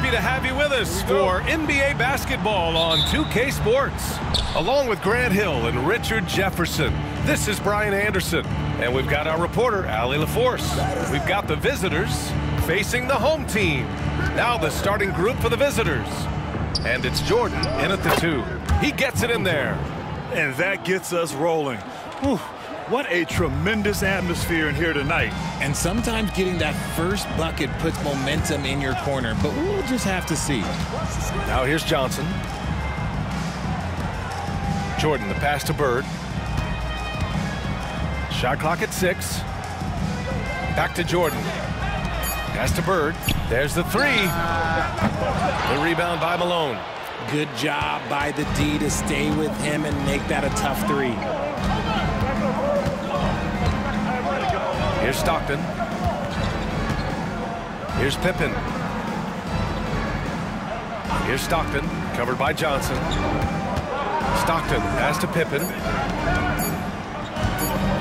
Happy to have you with us for NBA basketball on 2K Sports. Along with Grant Hill and Richard Jefferson, this is Brian Anderson. And we've got our reporter, Ali LaForce. We've got the visitors facing the home team. Now the starting group for the visitors. And it's Jordan in at the two. He gets it in there. And that gets us rolling. Whew. What a tremendous atmosphere in here tonight. And sometimes getting that first bucket puts momentum in your corner, but we'll just have to see. Now here's Johnson. Jordan, the pass to Bird. Shot clock at six. Back to Jordan. Pass to Bird. There's the three. The rebound by Malone. Good job by the D to stay with him and make that a tough three. Here's Stockton. Here's Pippen. Here's Stockton, covered by Johnson. Stockton, pass to Pippen.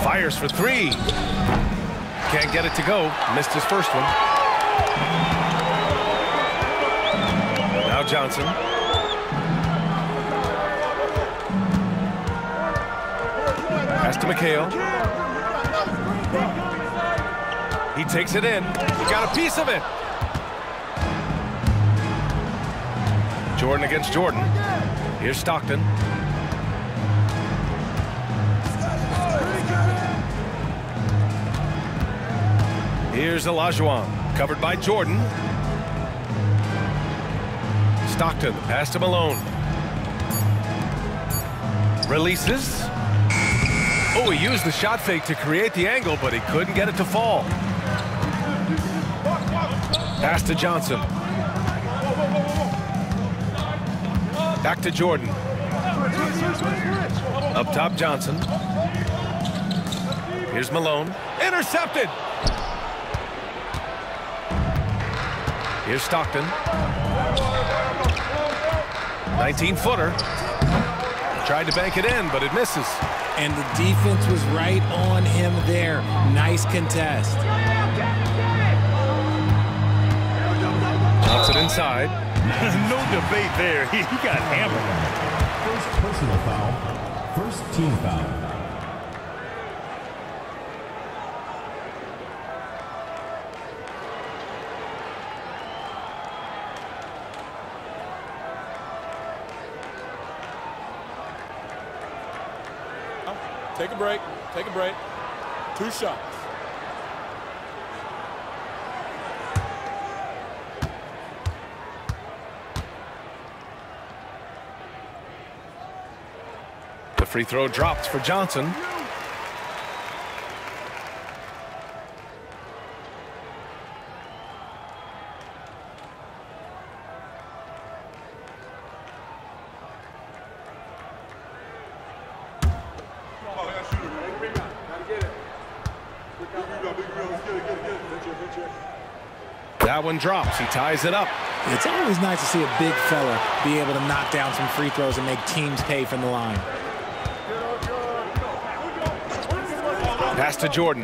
Fires for three. Can't get it to go. Missed his first one. Now Johnson. Pass to McHale. He takes it in. He got a piece of it. Jordan against Jordan. Here's Stockton. Here's Olajuwon, covered by Jordan. Stockton, pass to Malone. Releases. Oh, he used the shot fake to create the angle, but he couldn't get it to fall. Pass to Johnson. Back to Jordan. Up top, Johnson. Here's Malone. Intercepted! Here's Stockton. 19-footer. Tried to bank it in, but it misses. And the defense was right on him there. Nice contest. Drops it inside. no debate there. He, he got hammered. First personal foul. First team foul. Take a break. Take a break. Two shots. Free throw dropped for Johnson. That one drops. He ties it up. It's always nice to see a big fella be able to knock down some free throws and make teams pay from the line. Pass to Jordan.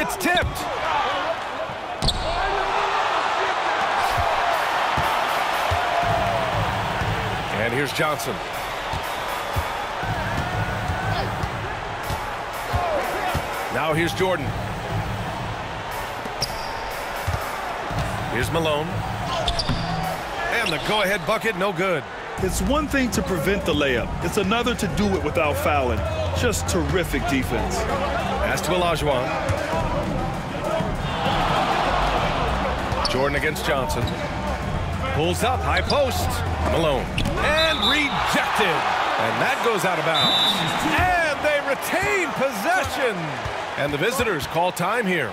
It's tipped. And here's Johnson. Now here's Jordan. Here's Malone. And the go-ahead bucket, no good. It's one thing to prevent the layup. It's another to do it without fouling. Just terrific defense. Pass to Olajuwon. Jordan against Johnson. Pulls up, high post. Malone. And rejected. And that goes out of bounds. And they retain possession. And the visitors call time here.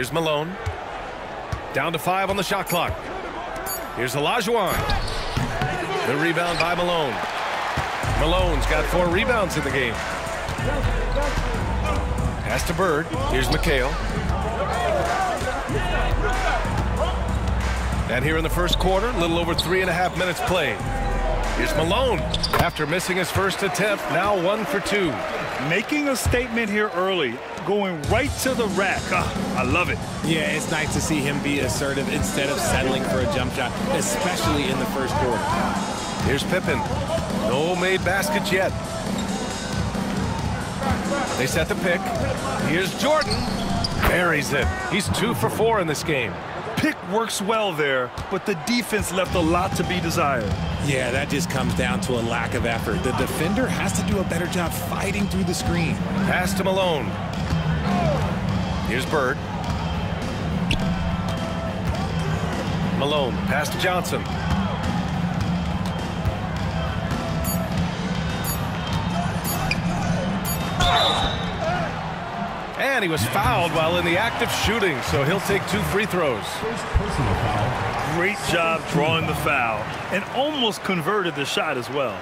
Here's Malone. Down to five on the shot clock. Here's Olajuwon. The rebound by Malone. Malone's got four rebounds in the game. Pass to Bird. Here's McHale. And here in the first quarter, a little over three and a half minutes played. Here's Malone. After missing his first attempt, now one for two. Making a statement here early, going right to the rack. Ah, I love it. Yeah, it's nice to see him be assertive instead of settling for a jump shot, especially in the first quarter. Here's Pippen. No made baskets yet. They set the pick. Here's Jordan. Buries it. He's two for four in this game. Pick works well there, but the defense left a lot to be desired. Yeah, that just comes down to a lack of effort. The defender has to do a better job fighting through the screen. Pass to Malone. Here's Bird. Malone. Pass to Johnson. And he was fouled while in the act of shooting, so he'll take two free throws. First personal foul. Great job drawing the foul and almost converted the shot as well.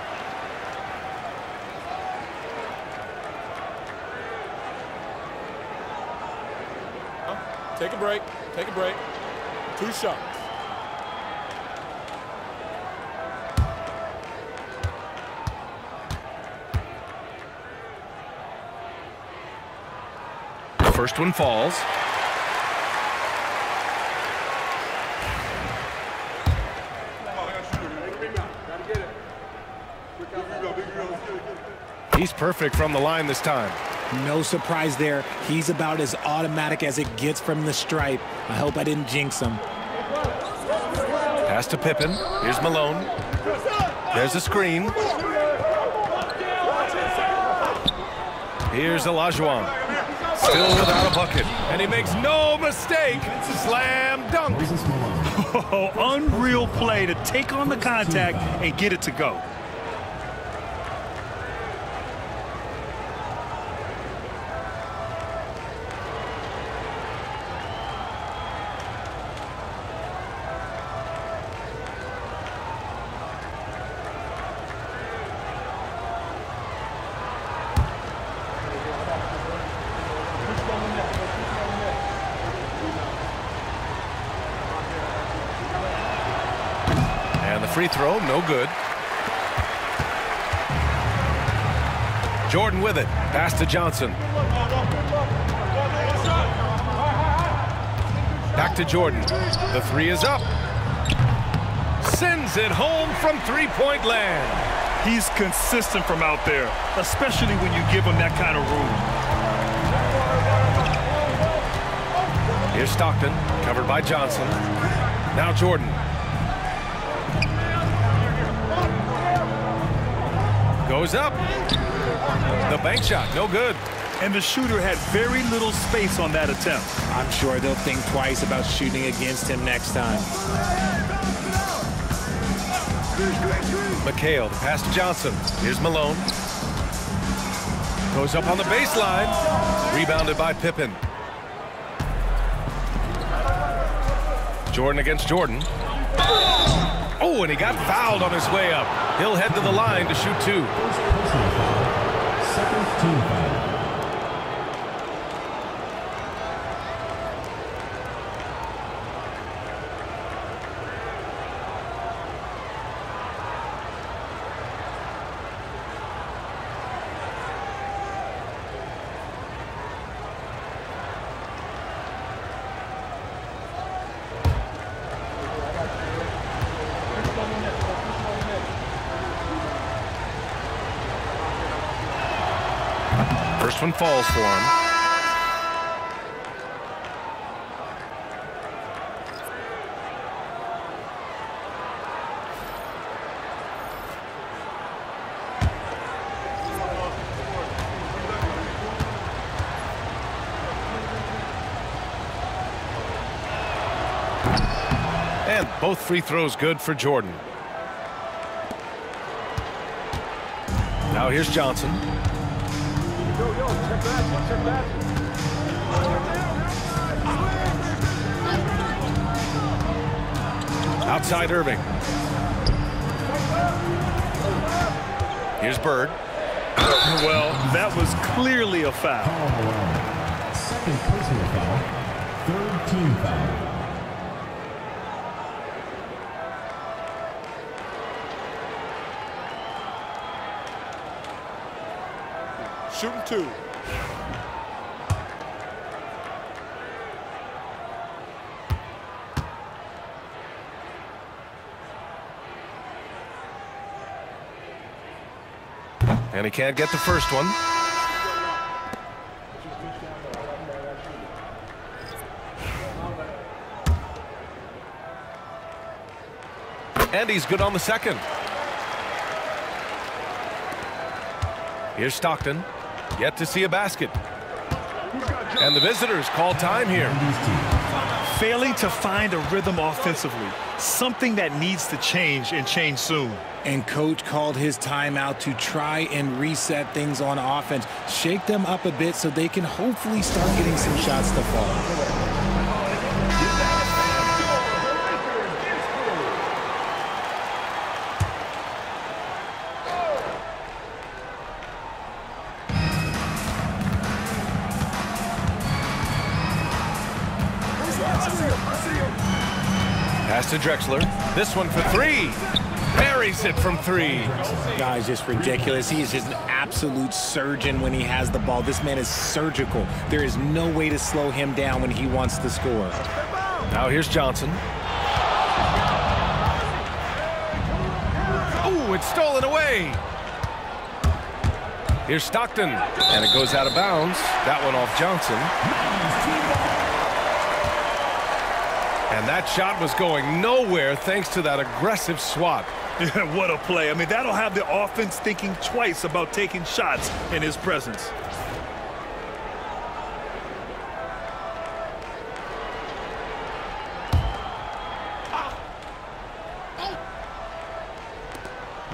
Take a break. Take a break. Two shots. First one falls. He's perfect from the line this time. No surprise there. He's about as automatic as it gets from the stripe. I hope I didn't jinx him. Pass to Pippen. Here's Malone. There's a screen. Here's Olajuwon. Still without a bucket. And he makes no mistake. It's a slam dunk. Oh, unreal play to take on the contact and get it to go. And no good. Jordan with it. Pass to Johnson. Back to Jordan. The three is up. Sends it home from three-point land. He's consistent from out there, especially when you give him that kind of room. Here's Stockton, covered by Johnson. Now Jordan. Goes up. The bank shot, no good. And the shooter had very little space on that attempt. I'm sure they'll think twice about shooting against him next time. McHale, the pass to Johnson. Here's Malone. Goes up on the baseline. Rebounded by Pippen. Jordan against Jordan. Oh, and he got fouled on his way up. He'll head to the line to shoot two. First personal foul. Second team foul. Falls for him. And both free throws good for Jordan. Now here's Johnson. Outside Erving. Here's Bird. well, that was clearly a foul. Oh, wow. Second personal foul, third team foul. Two. And he can't get the first one. And he's good on the second. Here's Stockton. Yet to see a basket. And the visitors call time here. Failing to find a rhythm offensively. Something that needs to change and change soon. And coach called his timeout to try and reset things on offense. Shake them up a bit so they can hopefully start getting some shots to fall. To Drexler. This one for three. Buries it from three. Guy's just ridiculous. He is just an absolute surgeon when he has the ball. This man is surgical. There is no way to slow him down when he wants to score. Now here's Johnson. Oh, it's stolen away. Here's Stockton. And it goes out of bounds. That one off Johnson. And that shot was going nowhere thanks to that aggressive swat. Yeah, what a play. I mean, that'll have the offense thinking twice about taking shots in his presence.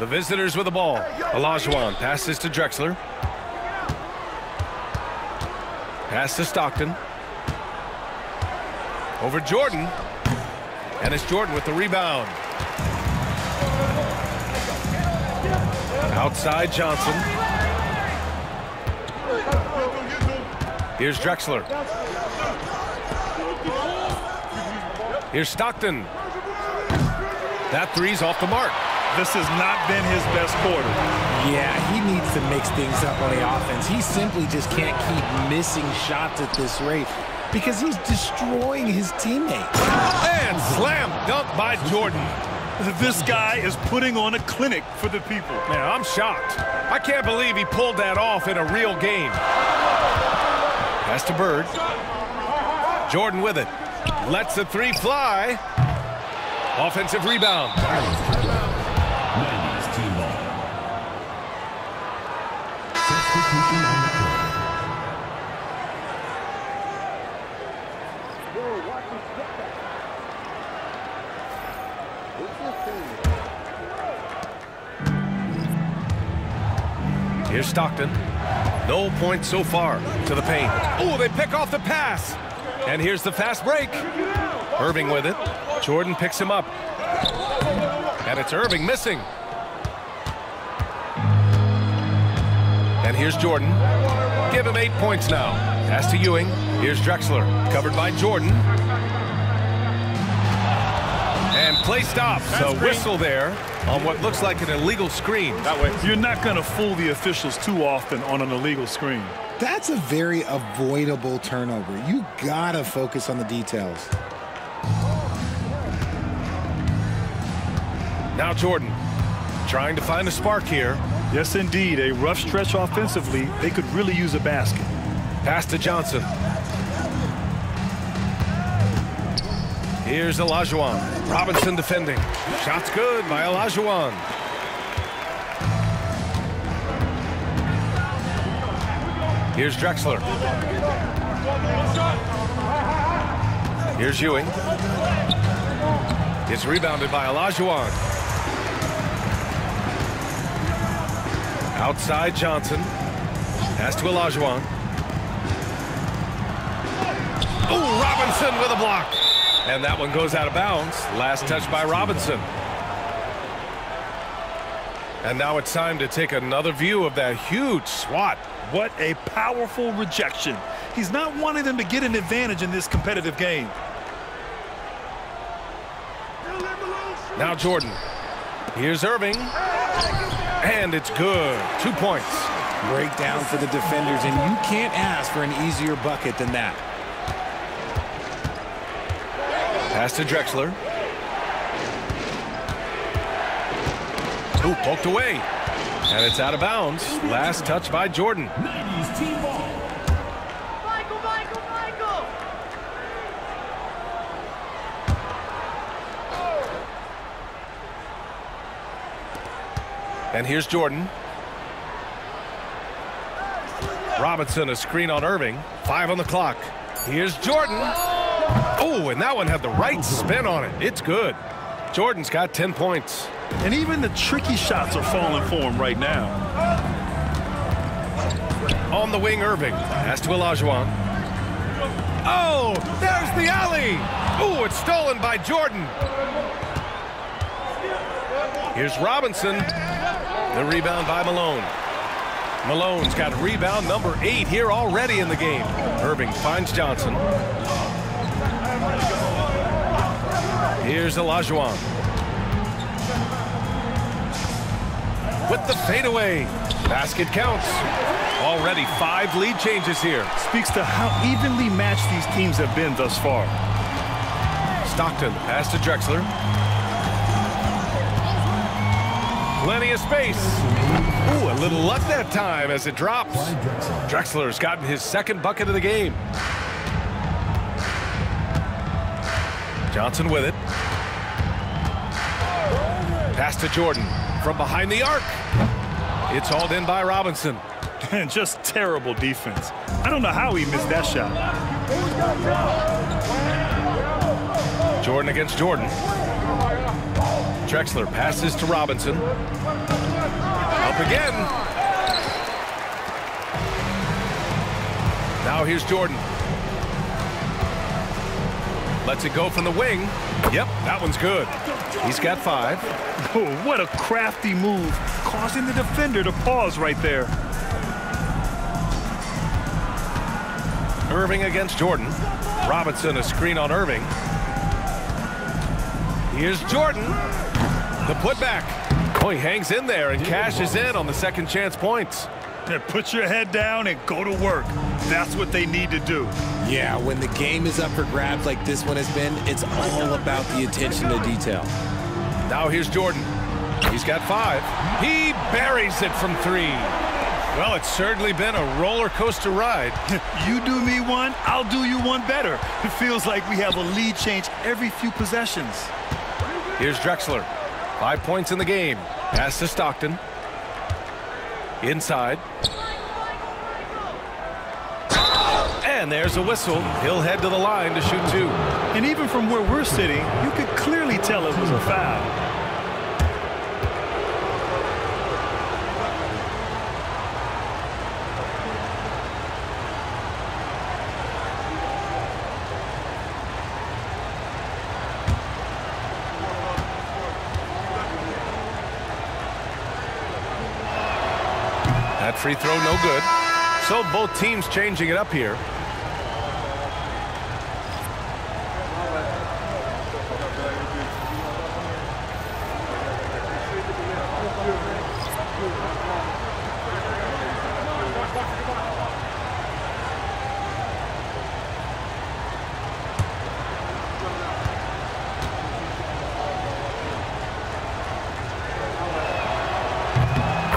The visitors with the ball. Olajuwon passes to Drexler. Pass to Stockton. Over Jordan. And it's Jordan with the rebound. Outside Johnson. Here's Drexler. Here's Stockton. That three's off the mark. This has not been his best quarter. Yeah, he needs to mix things up on the offense. He simply just can't keep missing shots at this rate because he's destroying his teammates. And slam dunk by Jordan. This guy is putting on a clinic for the people. Man, I'm shocked. I can't believe he pulled that off in a real game. Pass to Bird. Jordan with it. Lets the three fly. Offensive rebound. Stockton. No points so far to the paint. Oh, they pick off the pass. And here's the fast break. Erving with it. Jordan picks him up. And it's Erving missing. And here's Jordan. Give him eight points now. Pass to Ewing. Here's Drexler. Covered by Jordan. And play stops. A whistle there on what looks like an illegal screen. That way. You're not going to fool the officials too often on an illegal screen. That's a very avoidable turnover. You gotta focus on the details. Now Jordan trying to find a spark here. Yes, indeed. A rough stretch offensively. They could really use a basket. Pass to Johnson. Here's Olajuwon. Robinson defending. Shot's good by Olajuwon. Here's Drexler. Here's Ewing. It's rebounded by Olajuwon. Outside Johnson. Pass to Olajuwon. Oh, Robinson with a block. And that one goes out of bounds. Last touch by Robinson. And now it's time to take another view of that huge swat. What a powerful rejection. He's not wanting them to get an advantage in this competitive game. Now Jordan. Here's Erving. And it's good. Two points. Breakdown for the defenders, and you can't ask for an easier bucket than that. Pass to Drexler. Ooh, poked away. And it's out of bounds. Last touch by Jordan. 90s team ball. Michael, Michael, Michael! And here's Jordan. Robinson, a screen on Erving. Five on the clock. Here's Jordan. Oh, and that one had the right spin on it. It's good. Jordan's got 10 points. And even the tricky shots are falling for him right now. On the wing, Erving. Pass to Olajuwon. Oh, there's the alley. Oh, it's stolen by Jordan. Here's Robinson. The rebound by Malone. Malone's got rebound number eight here already in the game. Irving finds Johnson. Here's Olajuwon. With the fadeaway. Basket counts. Already five lead changes here. Speaks to how evenly matched these teams have been thus far. Stockton, pass to Drexler. Plenty of space. Ooh, a little luck that time as it drops. Drexler's gotten his second bucket of the game. Johnson with it. Pass to Jordan from behind the arc. It's hauled in by Robinson. And just terrible defense. I don't know how he missed that shot. Jordan against Jordan. Drexler passes to Robinson. Up again. Now here's Jordan. Lets it go from the wing. Yep, that one's good. He's got five. Oh, what a crafty move, causing the defender to pause right there. Erving against Jordan. Robinson a screen on Erving. Here's Jordan. The putback. Oh, he hangs in there and cashes in on the second chance points. Put your head down and go to work. That's what they need to do. Yeah, when the game is up for grabs like this one has been, it's all about the attention to detail. Now here's Jordan. He's got five. He buries it from three. Well, it's certainly been a roller coaster ride. You do me one, I'll do you one better. It feels like we have a lead change every few possessions. Here's Drexler. Five points in the game. Pass to Stockton. Inside. And there's a whistle. He'll head to the line to shoot two. And even from where we're sitting, you could clearly tell it was a foul. That free throw no good. So both teams changing it up here.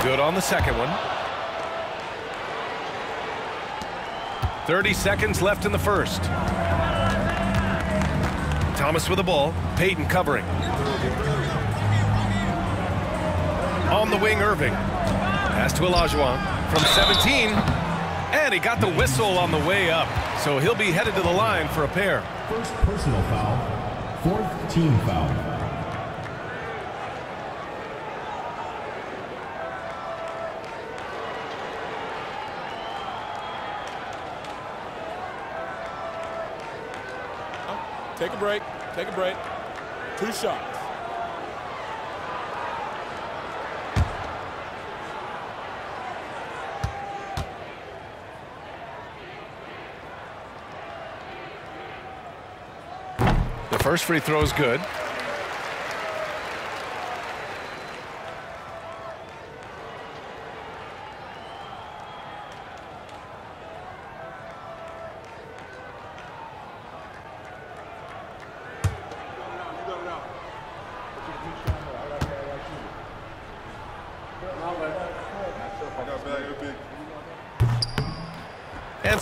Good on the second one. 30 seconds left in the first. Thomas with the ball. Payton covering. On the wing, Erving. Pass to Olajuwon from 17. And he got the whistle on the way up. So he'll be headed to the line for a pair. First personal foul. Fourth team foul. Take a break. Take a break. Two shots. The first free throw is good.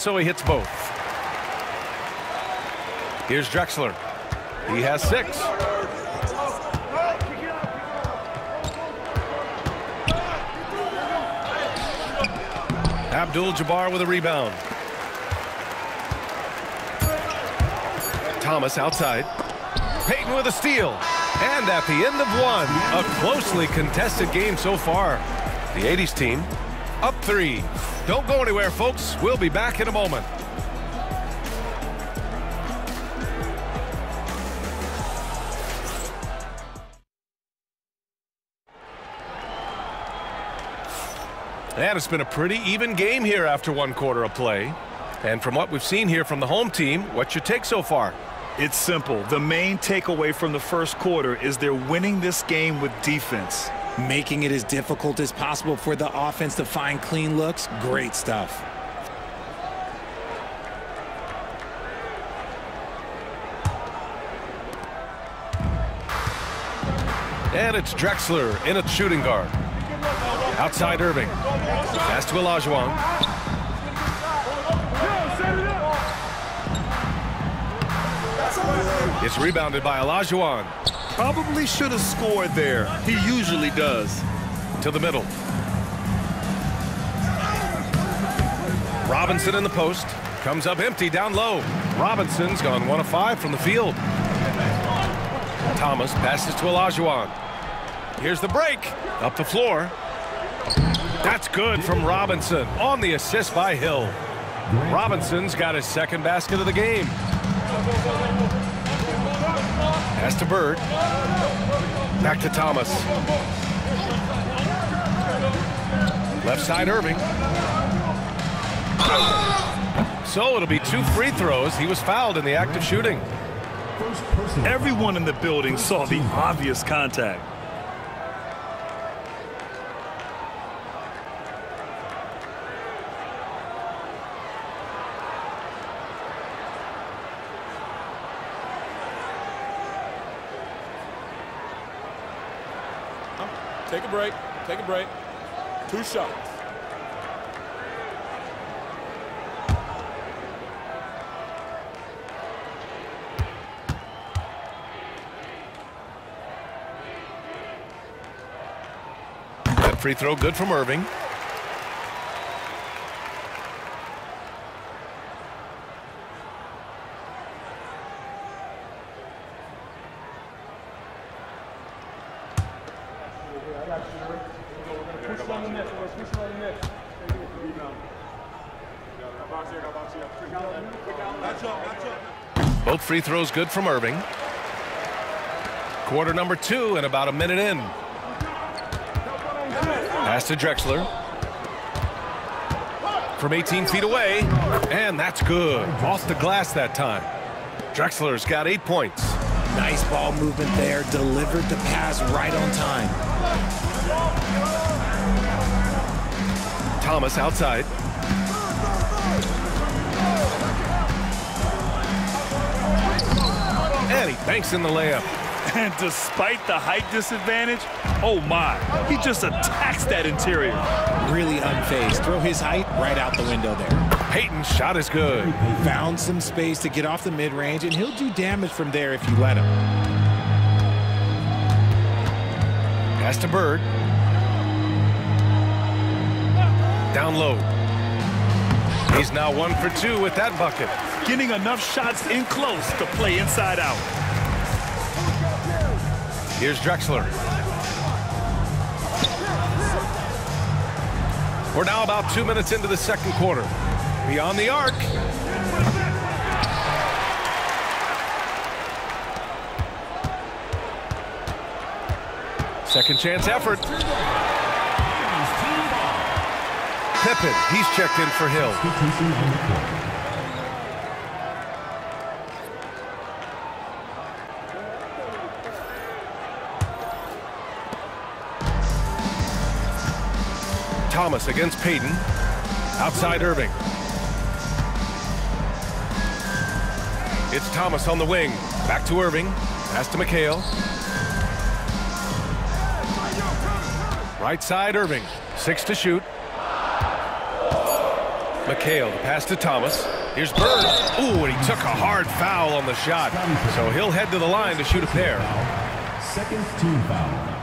So he hits both. Here's Drexler. He has six. Abdul Jabbar with a rebound. Thomas outside. Payton with a steal. And at the end of one, a closely contested game so far. The 80s team up three. Don't go anywhere, folks. We'll be back in a moment. And it's been a pretty even game here after one quarter of play. And from what we've seen here from the home team, what's your take so far? It's simple. The main takeaway from the first quarter is they're winning this game with defense. Making it as difficult as possible for the offense to find clean looks. Great stuff. And it's Drexler in a shooting guard. Outside Erving. Pass to Olajuwon. It's rebounded by Olajuwon. Probably should have scored there. He usually does. To the middle. Robinson in the post. Comes up empty down low. Robinson's gone one of five from the field. Thomas passes to Olajuwon. Here's the break. Up the floor. That's good from Robinson on the assist by Hill. Robinson's got his second basket of the game. Pass to Bird. Back to Thomas. Left side Erving. So it'll be two free throws. He was fouled in the act of shooting. Everyone in the building saw the obvious contact. Take a break. Take a break. Two shots. That free throw good from Erving. Free throws good from Erving. Quarter number two and about a minute in. Pass to Drexler. From 18 feet away. And that's good. Off the glass that time. Drexler's got eight points. Nice ball movement there. Delivered the pass right on time. Thomas outside. And he banks in the layup. And despite the height disadvantage, oh my, he just attacks that interior. Really unfazed. Throw his height right out the window there. Payton's shot is good. Found some space to get off the mid-range, and he'll do damage from there if you let him. Pass to Bird. Down low. He's now one for two with that bucket getting enough shots in close to play inside out. Here's Drexler. We're now about two minutes into the second quarter. Beyond the arc. Second chance effort. Pippen, he's checked in for Hill. Thomas against Payton. Outside Erving. It's Thomas on the wing. Back to Erving. Pass to McHale. Right side Erving. Six to shoot. McHale, the pass to Thomas. Here's Bird. Ooh, and he took a hard foul on the shot. So he'll head to the line to shoot a pair. Second team foul.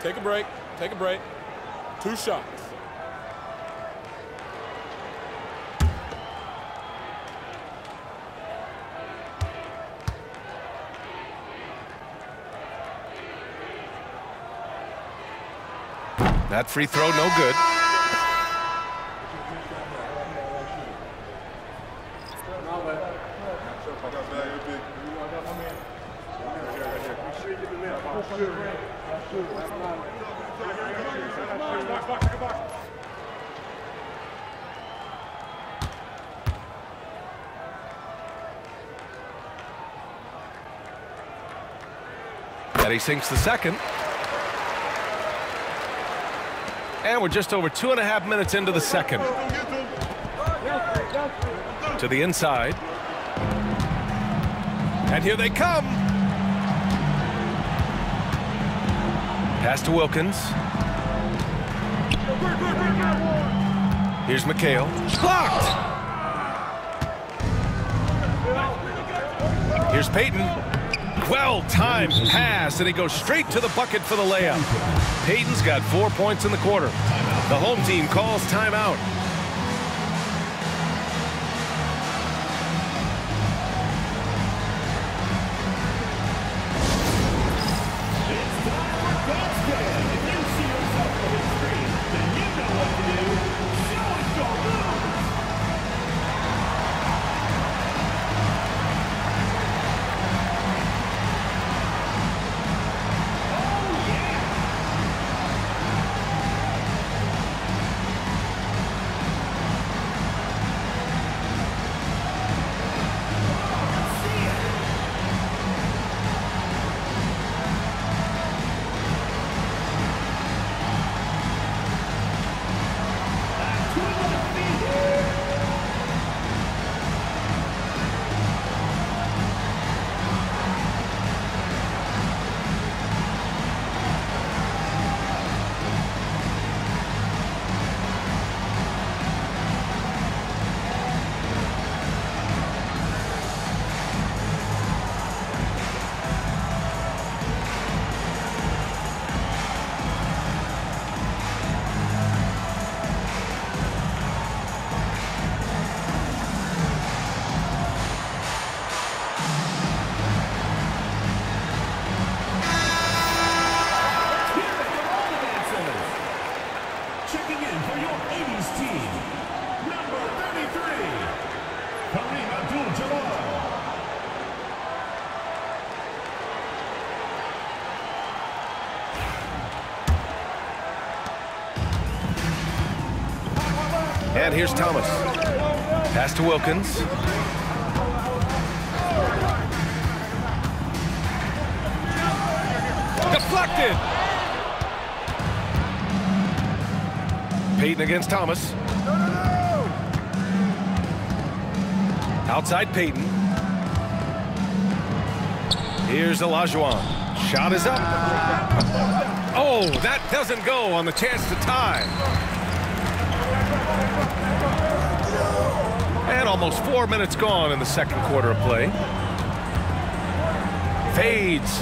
Take a break. Take a break. Two shots. That free throw, no good. And he sinks the second. And we're just over two and a half minutes into the second. To the inside. And here they come. Pass to Wilkins. Here's McHale. Blocked! Here's Payton. Well-timed pass, and he goes straight to the bucket for the layup. Payton's got four points in the quarter. The home team calls timeout. And here's Thomas. Pass to Wilkins. Deflected. Payton against Thomas. Outside Payton. Here's Olajuwon. Shot is up. Oh, that doesn't go on the chance to tie. Almost four minutes gone in the second quarter of play. Fades.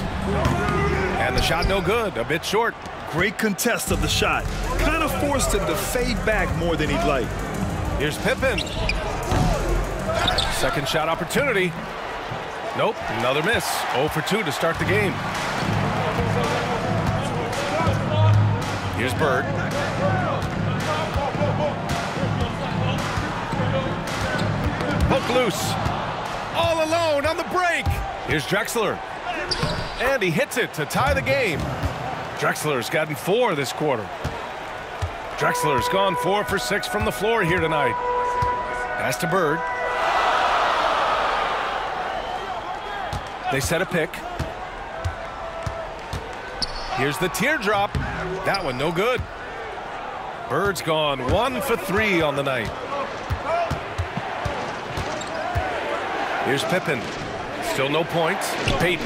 And the shot no good, a bit short. Great contest of the shot. Kind of forced him to fade back more than he'd like. Here's Pippen. Second shot opportunity. Nope, another miss. 0 for 2 to start the game. Here's Bird. Hook loose. All alone on the break. Here's Drexler. And he hits it to tie the game. Drexler's gotten four this quarter. Drexler's gone four for six from the floor here tonight. Pass to Bird. They set a pick. Here's the teardrop. That one no good. Bird's gone one for three on the night. Here's Pippen. Still no points. Payton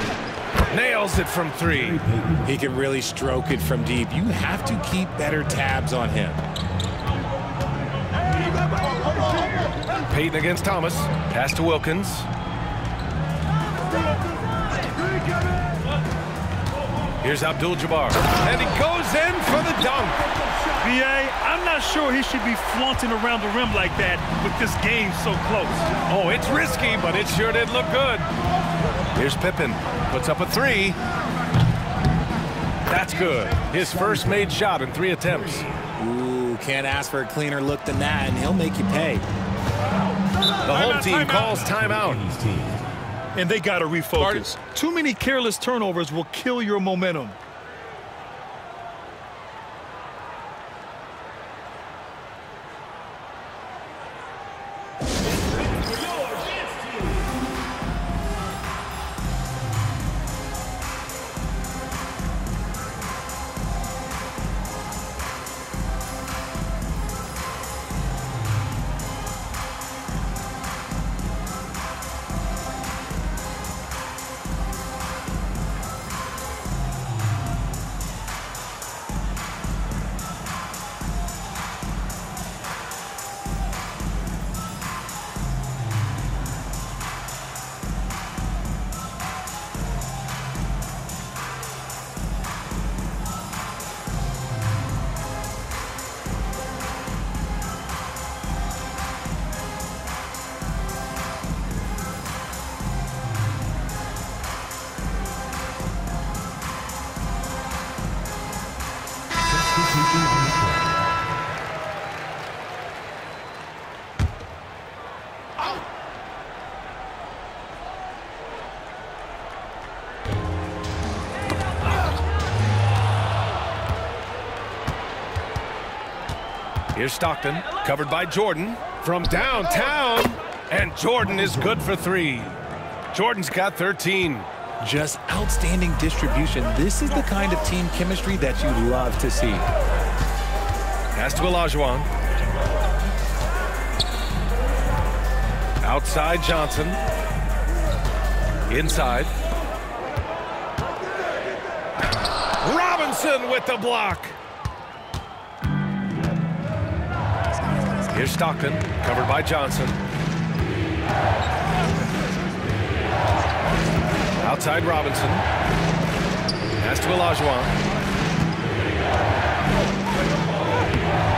nails it from three. He can really stroke it from deep. You have to keep better tabs on him. Payton against Thomas. Pass to Wilkins. Here's Abdul-Jabbar. And he goes in for the dunk. B.A., I'm not sure he should be flaunting around the rim like that with this game so close. Oh, it's risky, but it sure did look good. Here's Pippen. Puts up a three. That's good. His first made shot in three attempts. Ooh, can't ask for a cleaner look than that, and he'll make you pay. The home team calls timeout. And they got to refocus. Too many careless turnovers will kill your momentum. Here's Stockton, covered by Jordan from downtown. And Jordan is good for three. Jordan's got 13. Just outstanding distribution. This is the kind of team chemistry that you love to see. Pass to Olajuwon. Outside Johnson. Inside. Robinson with the block. Here's Stockton, covered by Johnson. Outside Robinson. Pass to Olajuwon.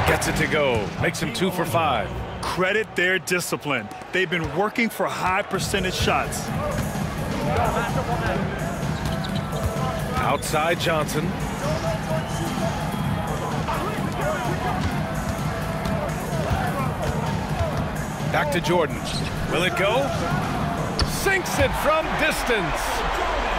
Gets it to go. Makes him two for five. Credit their discipline. They've been working for high percentage shots. Outside Johnson. Back to Jordan. Will it go? Sinks it from distance.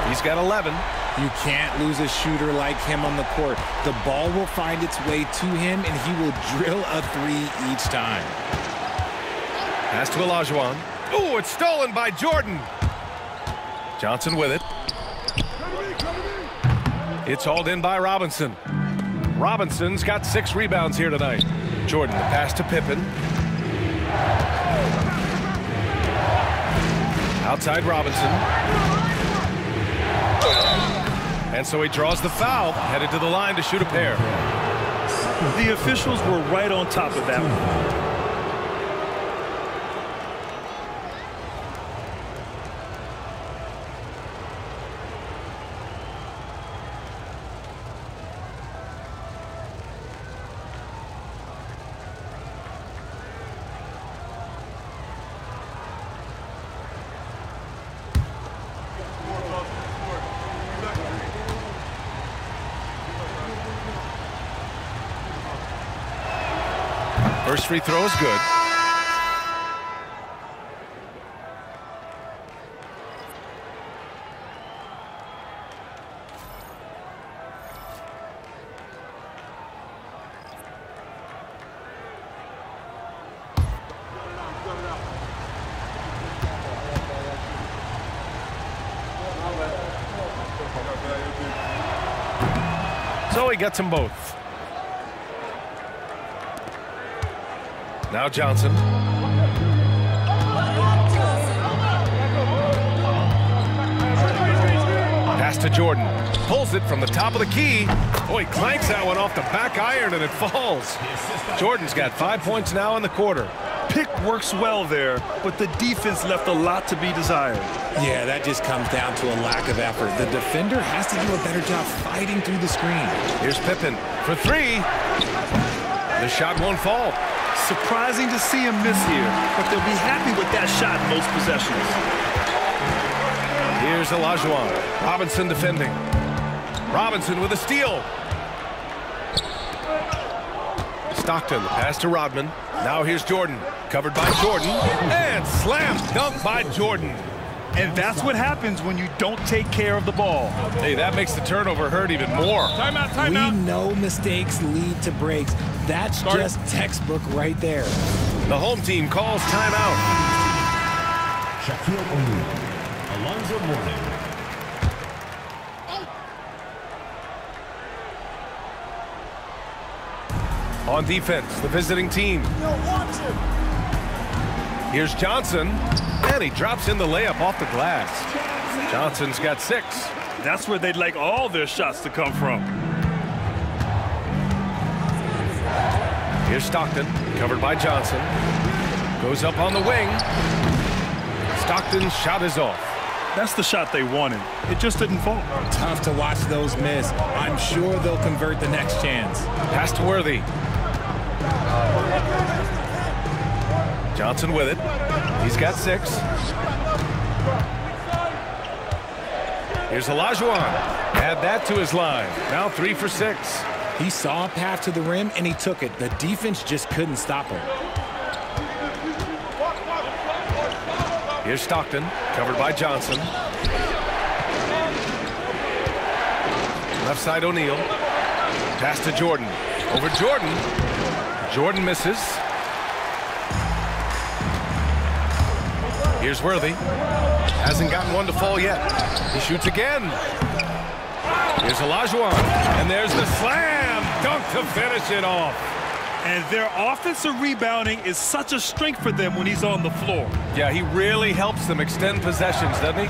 He's got 11. You can't lose a shooter like him on the court. The ball will find its way to him, and he will drill a three each time. Pass to Olajuwon. Ooh, it's stolen by Jordan. Johnson with it. It's hauled in by Robinson. Robinson's got six rebounds here tonight. Jordan, the pass to Pippen. Outside Robinson. And so he draws the foul, headed to the line to shoot a pair. The officials were right on top of that one. free throw is good. So he gets them both. Now Johnson. Pass to Jordan. Pulls it from the top of the key. Oh, he clanks that one off the back iron and it falls. Jordan's got five points now in the quarter. Pick works well there, but the defense left a lot to be desired. Yeah, that just comes down to a lack of effort. The defender has to do a better job fighting through the screen. Here's Pippen for three. The shot won't fall. Surprising to see him miss here, but they'll be happy with that shot in most possessions. Here's Olajuwon. Robinson defending. Robinson with a steal. Stockton, pass to Rodman. Now here's Jordan. Covered by Jordan. And slam dunk by Jordan. And that's what happens when you don't take care of the ball. Hey, that makes the turnover hurt even more. Timeout, timeout. We know mistakes lead to breaks. That's Start just textbook right there. The home team calls timeout. Shaquille O'Neal. Alonzo Mourning. On defense, the visiting team. Here's Johnson. And he drops in the layup off the glass. Johnson's got six. That's where they'd like all their shots to come from. Here's Stockton, covered by Johnson. Goes up on the wing. Stockton's shot is off. That's the shot they wanted. It just didn't fall. Tough to watch those miss. I'm sure they'll convert the next chance. Pass to Worthy. Johnson with it. He's got six. Here's Olajuwon. Add that to his line. Now three for six. He saw a path to the rim and he took it. The defense just couldn't stop him. Here's Stockton, covered by Johnson. Left side O'Neal. Pass to Jordan. Over Jordan. Jordan misses. Here's Worthy. Hasn't gotten one to fall yet. He shoots again. Here's Olajuwon. And there's the slam dunk to finish it off. And their offensive rebounding is such a strength for them when he's on the floor. Yeah, he really helps them extend possessions, doesn't he?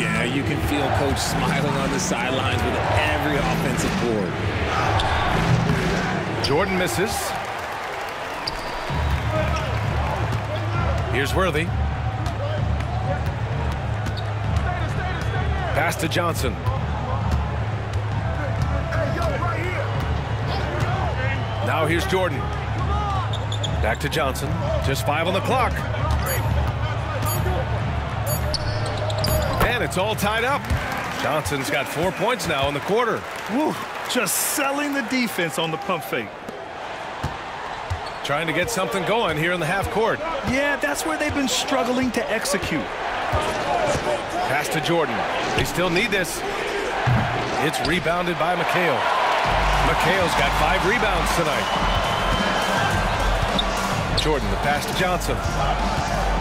Yeah, you can feel coach smiling on the sidelines with every offensive board. Jordan misses. Here's Worthy. Pass to Johnson. Now here's Jordan. Back to Johnson. Just five on the clock. And it's all tied up. Johnson's got four points now in the quarter. Whew, just selling the defense on the pump fake. Trying to get something going here in the half court. Yeah, that's where they've been struggling to execute. Pass to Jordan. They still need this. It's rebounded by McHale. McHale's got five rebounds tonight. Jordan, the pass to Johnson.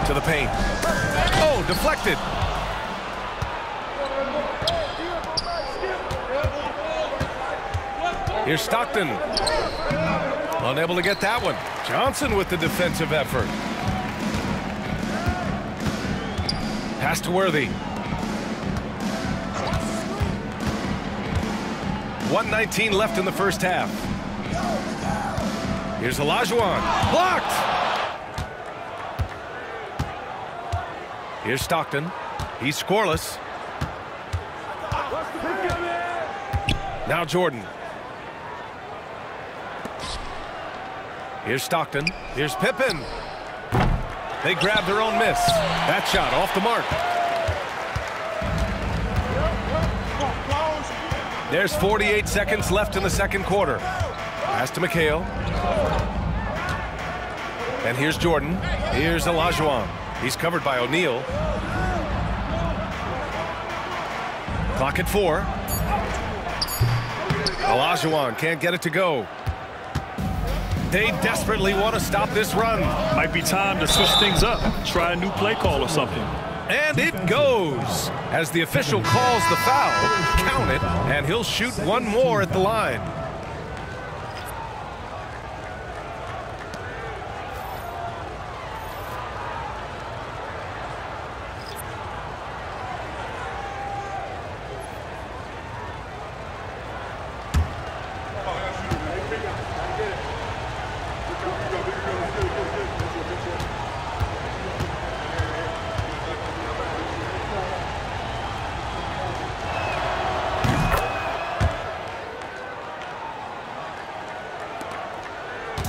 To the paint. Oh, deflected. Here's Stockton. Unable to get that one. Johnson with the defensive effort. Pass to Worthy. 119 left in the first half. Here's Olajuwon. Blocked! Here's Stockton. He's scoreless. Now Jordan. Here's Stockton. Here's Pippen. They grab their own miss. That shot off the mark. There's 48 seconds left in the second quarter. Pass to McHale. And here's Jordan. Here's Olajuwon. He's covered by O'Neal. Clock at four. Olajuwon can't get it to go. They desperately want to stop this run. Might be time to switch things up. Try a new play call or something. And it goes. As the official calls the foul, count it, and he'll shoot one more at the line.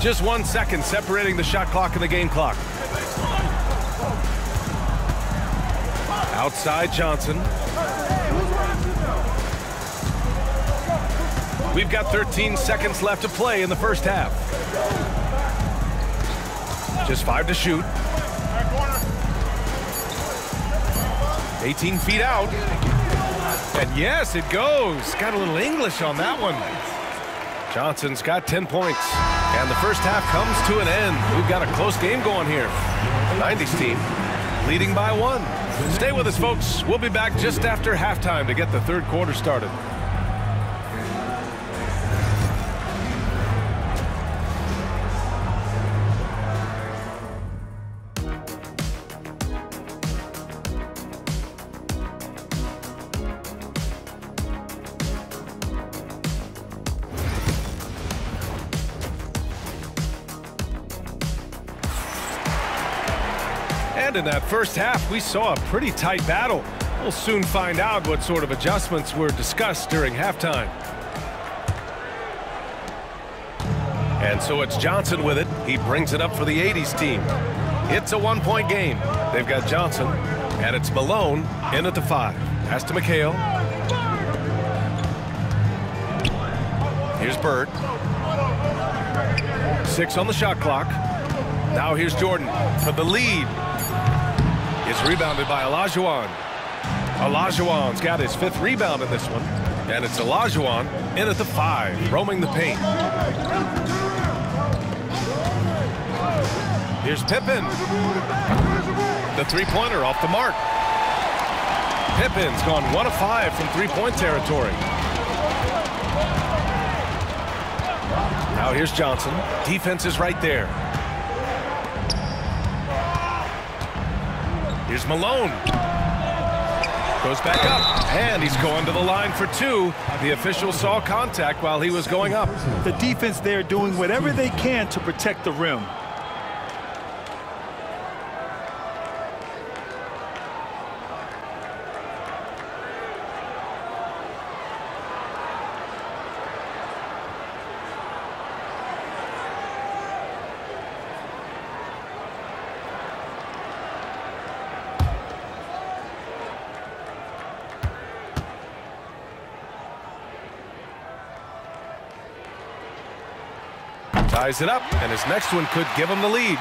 Just one second separating the shot clock and the game clock. Outside Johnson. We've got 13 seconds left to play in the first half. Just five to shoot. 18 feet out. And yes, it goes. Got a little English on that one. Johnson's got 10 points. And the first half comes to an end. We've got a close game going here. 90s team leading by one. Stay with us, folks. We'll be back just after halftime to get the third quarter started. First half, we saw a pretty tight battle. We'll soon find out what sort of adjustments were discussed during halftime. And so it's Johnson with it. He brings it up for the 80s team. It's a one-point game. They've got Johnson, and it's Malone in at the five. Pass to McHale. Here's Bird. Six on the shot clock. Now here's Jordan for the lead. It's rebounded by Olajuwon. Olajuwon's got his fifth rebound in this one. And it's Olajuwon in at the five, roaming the paint. Here's Pippen. The three-pointer off the mark. Pippen's gone one of five from three-point territory. Now here's Johnson. Defense is right there. Here's Malone. Goes back up, and he's going to the line for two. The official saw contact while he was going up. The defense there doing whatever they can to protect the rim. Ties it up, and his next one could give him the lead.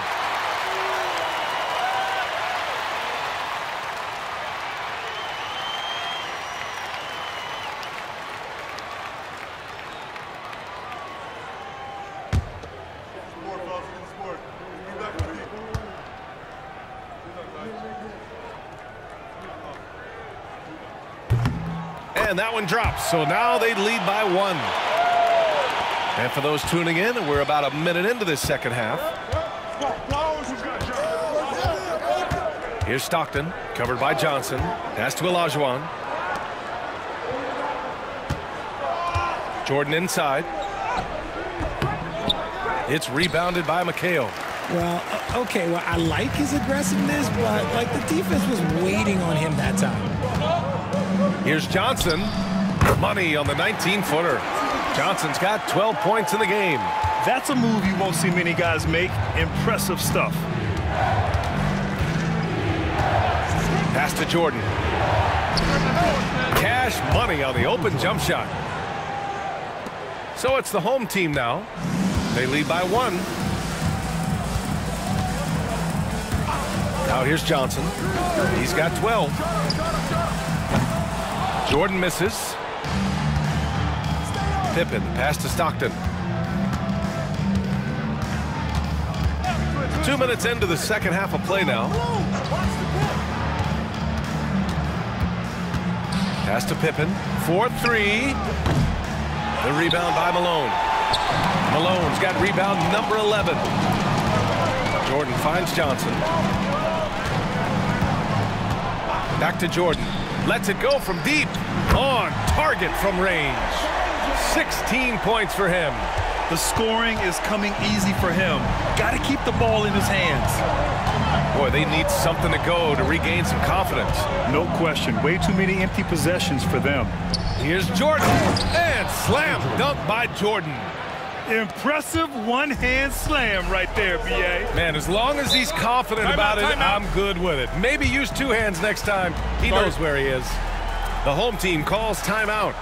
And that one drops, so now they lead by one. And for those tuning in, we're about a minute into this second half. Here's Stockton, covered by Johnson. Pass to Olajuwon. Jordan inside. It's rebounded by McHale. Well, okay, well, I like his aggressiveness, but like the defense was waiting on him that time. Here's Johnson. Money on the 19-footer. Johnson's got 12 points in the game. That's a move you won't see many guys make. Impressive stuff. Pass to Jordan. Cash money on the open jump shot. So it's the home team now. They lead by one. Now here's Johnson. He's got 12. Jordan misses. Pippen, pass to Stockton. Two minutes into the second half of play now. Pass to Pippen. 4-3. The rebound by Malone. Malone's got rebound number 11. Jordan finds Johnson. Back to Jordan. Lets it go from deep. On target from range. 16 points for him. The scoring is coming easy for him. Got to keep the ball in his hands. Boy, they need something to go to regain some confidence. No question. Way too many empty possessions for them. Here's Jordan. And slam dunk by Jordan. Impressive one-hand slam right there, B.A. Man, as long as he's confident Time about out, it, out. I'm good with it. Maybe use two hands next time. He Sorry. knows where he is. The home team calls timeout.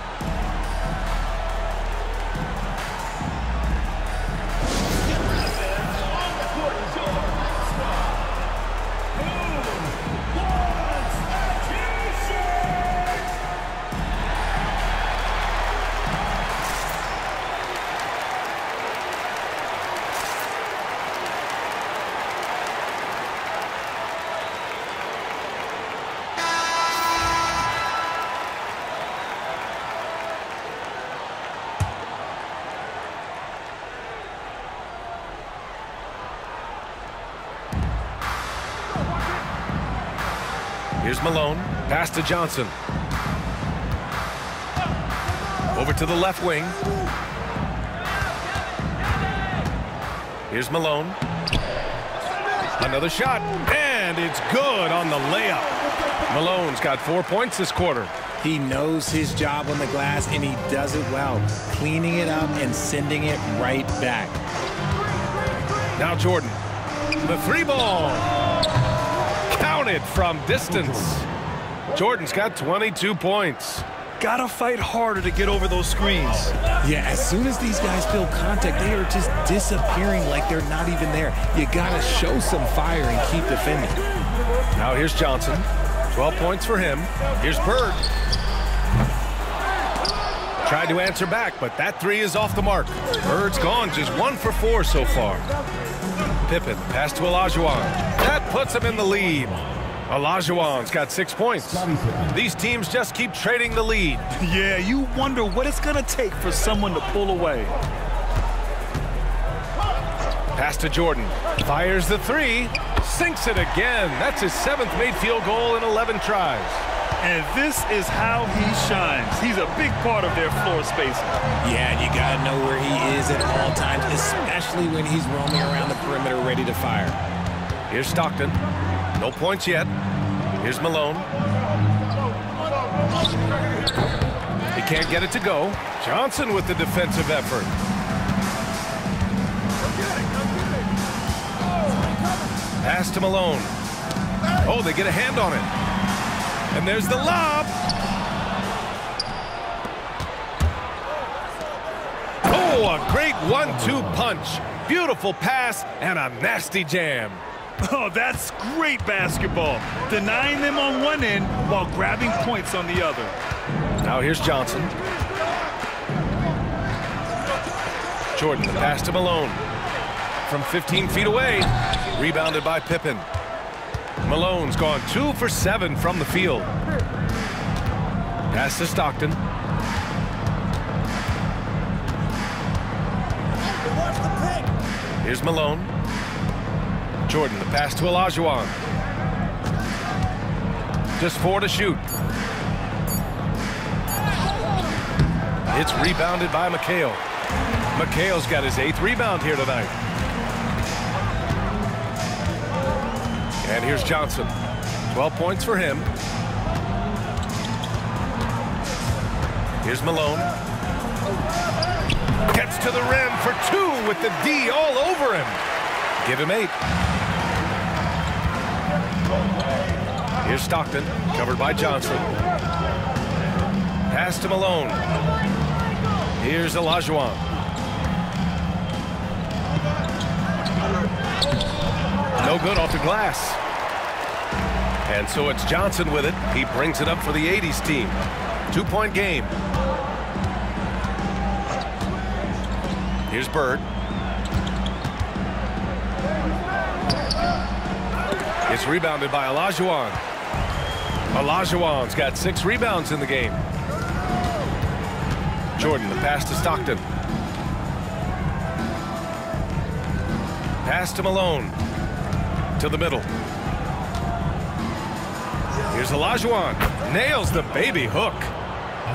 Here's Malone. Pass to Johnson. Over to the left wing. Here's Malone. Another shot. And it's good on the layup. Malone's got four points this quarter. He knows his job on the glass, and he does it well, cleaning it up and sending it right back. Now Jordan. The three ball. Counted from distance. Jordan's got 22 points. Gotta fight harder to get over those screens. Yeah, as soon as these guys feel contact, they are just disappearing like they're not even there. You gotta show some fire and keep defending. Now here's Johnson. 12 points for him. Here's Bird. Tried to answer back, but that three is off the mark. Bird's gone just one for four so far. Pippen, pass to Olajuwon. That puts him in the lead. Olajuwon's got six points. These teams just keep trading the lead. Yeah, you wonder what it's gonna take for someone to pull away. Pass to Jordan. Fires the three. Sinks it again. That's his seventh made field goal in 11 tries. And this is how he shines. He's a big part of their floor spacing. Yeah, and you gotta know where he is at all times, especially when he's roaming around the perimeter ready to fire. Here's Stockton. No points yet. Here's Malone. He can't get it to go. Johnson with the defensive effort. Pass to Malone. Oh, they get a hand on it. And there's the lob. Oh, a great one-two punch. Beautiful pass and a nasty jam. Oh, that's great basketball. Denying them on one end while grabbing points on the other. Now here's Johnson. Jordan, the pass to Malone. From 15 feet away. Rebounded by Pippen. Malone's gone two for seven from the field. Pass to Stockton. Here's Malone. Jordan, the pass to Olajuwon. Just four to shoot. It's rebounded by McHale. McHale's got his eighth rebound here tonight. And here's Johnson. 12 points for him. Here's Malone. Gets to the rim for two with the D all over him. Give him eight. Here's Stockton, covered by Johnson. Pass to Malone. Here's Olajuwon. No good off the glass. And so it's Johnson with it. He brings it up for the 80s team. Two-point game. Here's Bird. It's rebounded by Olajuwon. Olajuwon's got six rebounds in the game. Jordan, the pass to Stockton. Pass to Malone. To the middle. Here's Olajuwon. Nails the baby hook.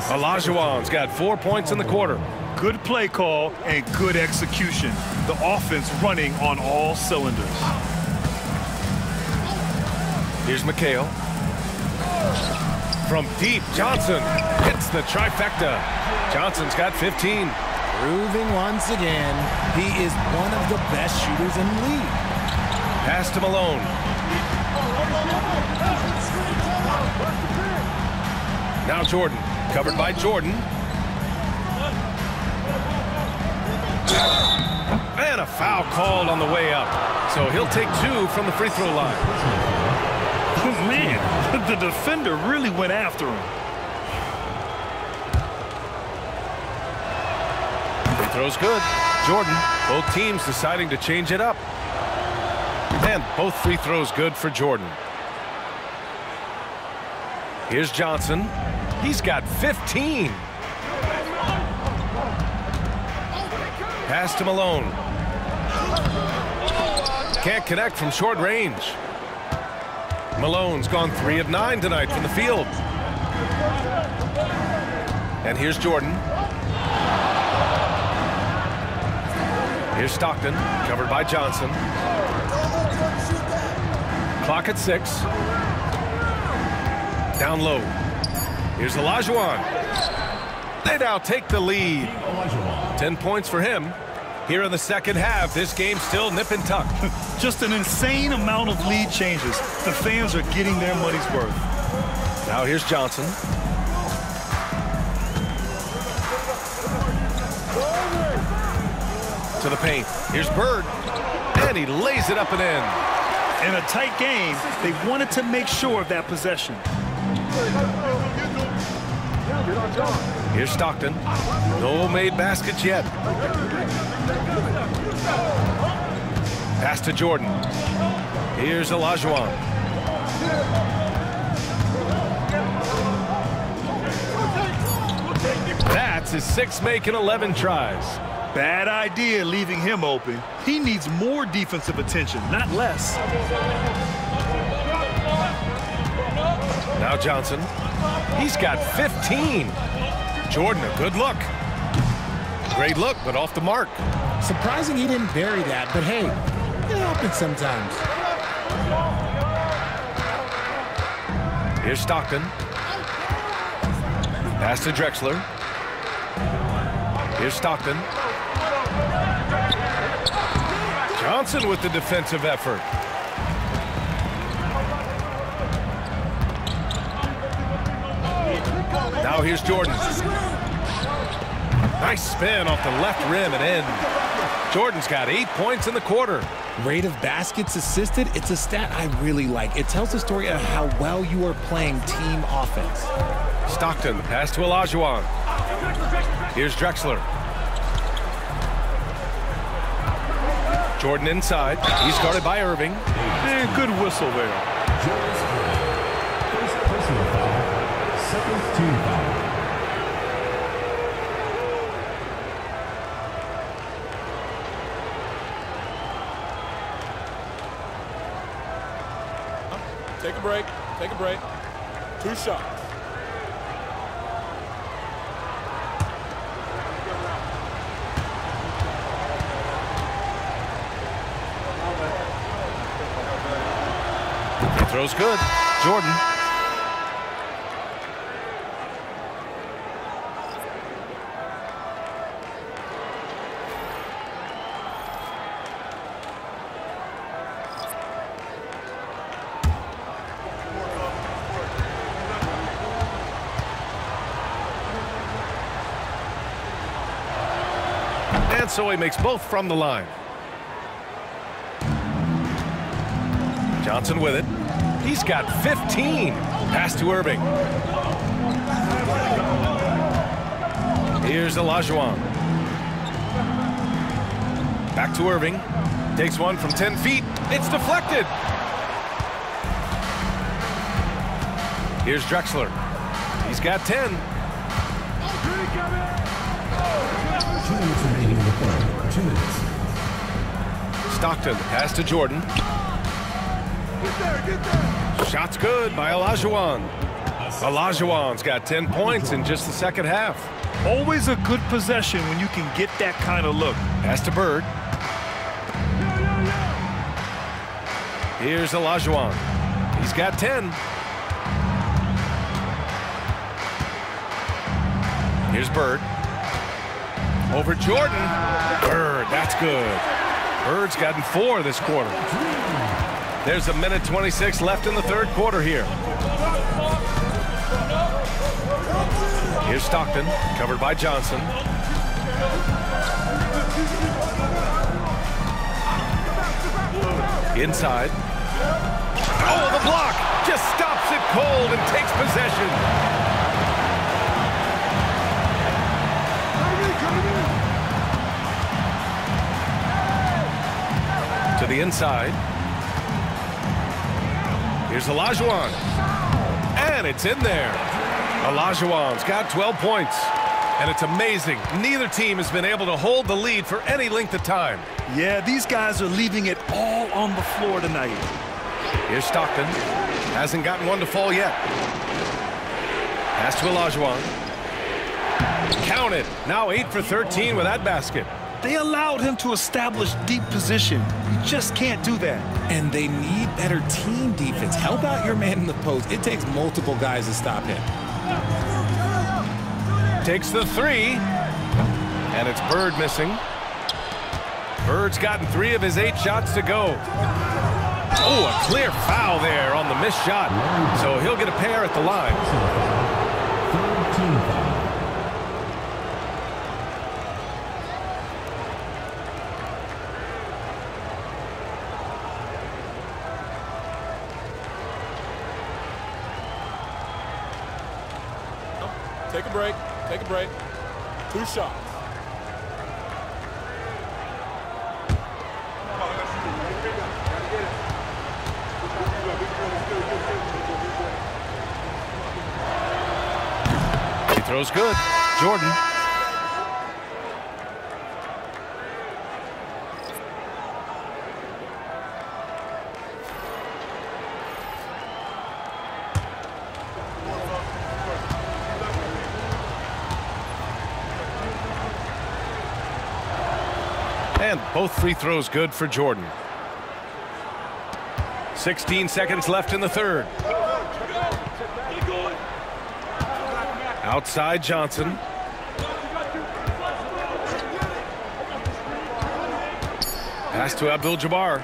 Olajuwon's got four points in the quarter. Good play call and good execution. The offense running on all cylinders. Here's McHale. From deep, Johnson hits the trifecta. Johnson's got 15. Proving once again, he is one of the best shooters in the league. Pass to Malone. Now Jordan, covered by Jordan. And a foul called on the way up. So he'll take two from the free throw line. Man, the defender really went after him. Free throw's good. Jordan, both teams deciding to change it up. And both free throws good for Jordan. Here's Johnson. He's got 15. Pass to Malone. Can't connect from short range. Malone's gone three of nine tonight from the field. And here's Jordan. Here's Stockton, covered by Johnson. Clock at six. Down low. Here's Olajuwon. They now take the lead. Ten points for him. Here in the second half, this game still nip and tuck. Just an insane amount of lead changes. The fans are getting their money's worth. Now here's Johnson. To the paint. Here's Bird. And he lays it up and in. In a tight game, they wanted to make sure of that possession. Here's Stockton. No made baskets yet. Pass to Jordan. Here's Olajuwon. That's his six make in 11 tries. Bad idea leaving him open. He needs more defensive attention, not less. Now Johnson. He's got 15. Jordan, a good look. Great look, but off the mark. Surprising he didn't bury that, but hey, happens sometimes. Here's Stockton. Pass to Drexler. Here's Stockton. Johnson with the defensive effort. Now here's Jordan. Nice spin off the left rim and in. Jordan's got eight points in the quarter. Rate of baskets assisted, it's a stat I really like. It tells the story of how well you are playing team offense. Stockton, pass to Olajuwon. Here's Drexler. Jordan inside. He's guarded by Erving. And good whistle there. First personal foul, second team foul. Take a break. Take a break. Two shots. Throws good. Jordan. So he makes both from the line. Johnson with it. He's got 15. Pass to Erving. Here's Olajuwon. Back to Erving. Takes one from 10 feet. It's deflected. Here's Drexler. He's got 10. Minutes. Stockton pass to Jordan. Shot's good by Olajuwon. Olajuwon's got 10 points in just the second half. Always a good possession when you can get that kind of look. Pass to Bird. Here's Olajuwon. He's got 10. Here's Bird. Over Jordan. Bird, that's good. Bird's gotten four this quarter. There's a minute 26 left in the third quarter here. Here's Stockton, covered by Johnson. Inside. Oh, the block! Just stops it cold and takes possession. To the inside. Here's Olajuwon. And it's in there. Olajuwon's got 12 points. And it's amazing. Neither team has been able to hold the lead for any length of time. Yeah, these guys are leaving it all on the floor tonight. Here's Stockton. Hasn't gotten one to fall yet. Pass to Olajuwon. Counted. Now 8 for 13 with that basket. They allowed him to establish deep position. You just can't do that. And they need better team defense. Help out your man in the post. It takes multiple guys to stop him. Takes the three. And it's Bird missing. Bird's gotten three of his eight shots to go. Oh, a clear foul there on the missed shot. So he'll get a pair at the line. Third team foul. Take a break. Take a break. Two shots. He throws good. Jordan. And both free throws good for Jordan. 16 seconds left in the third. Outside Johnson. Pass to Abdul-Jabbar.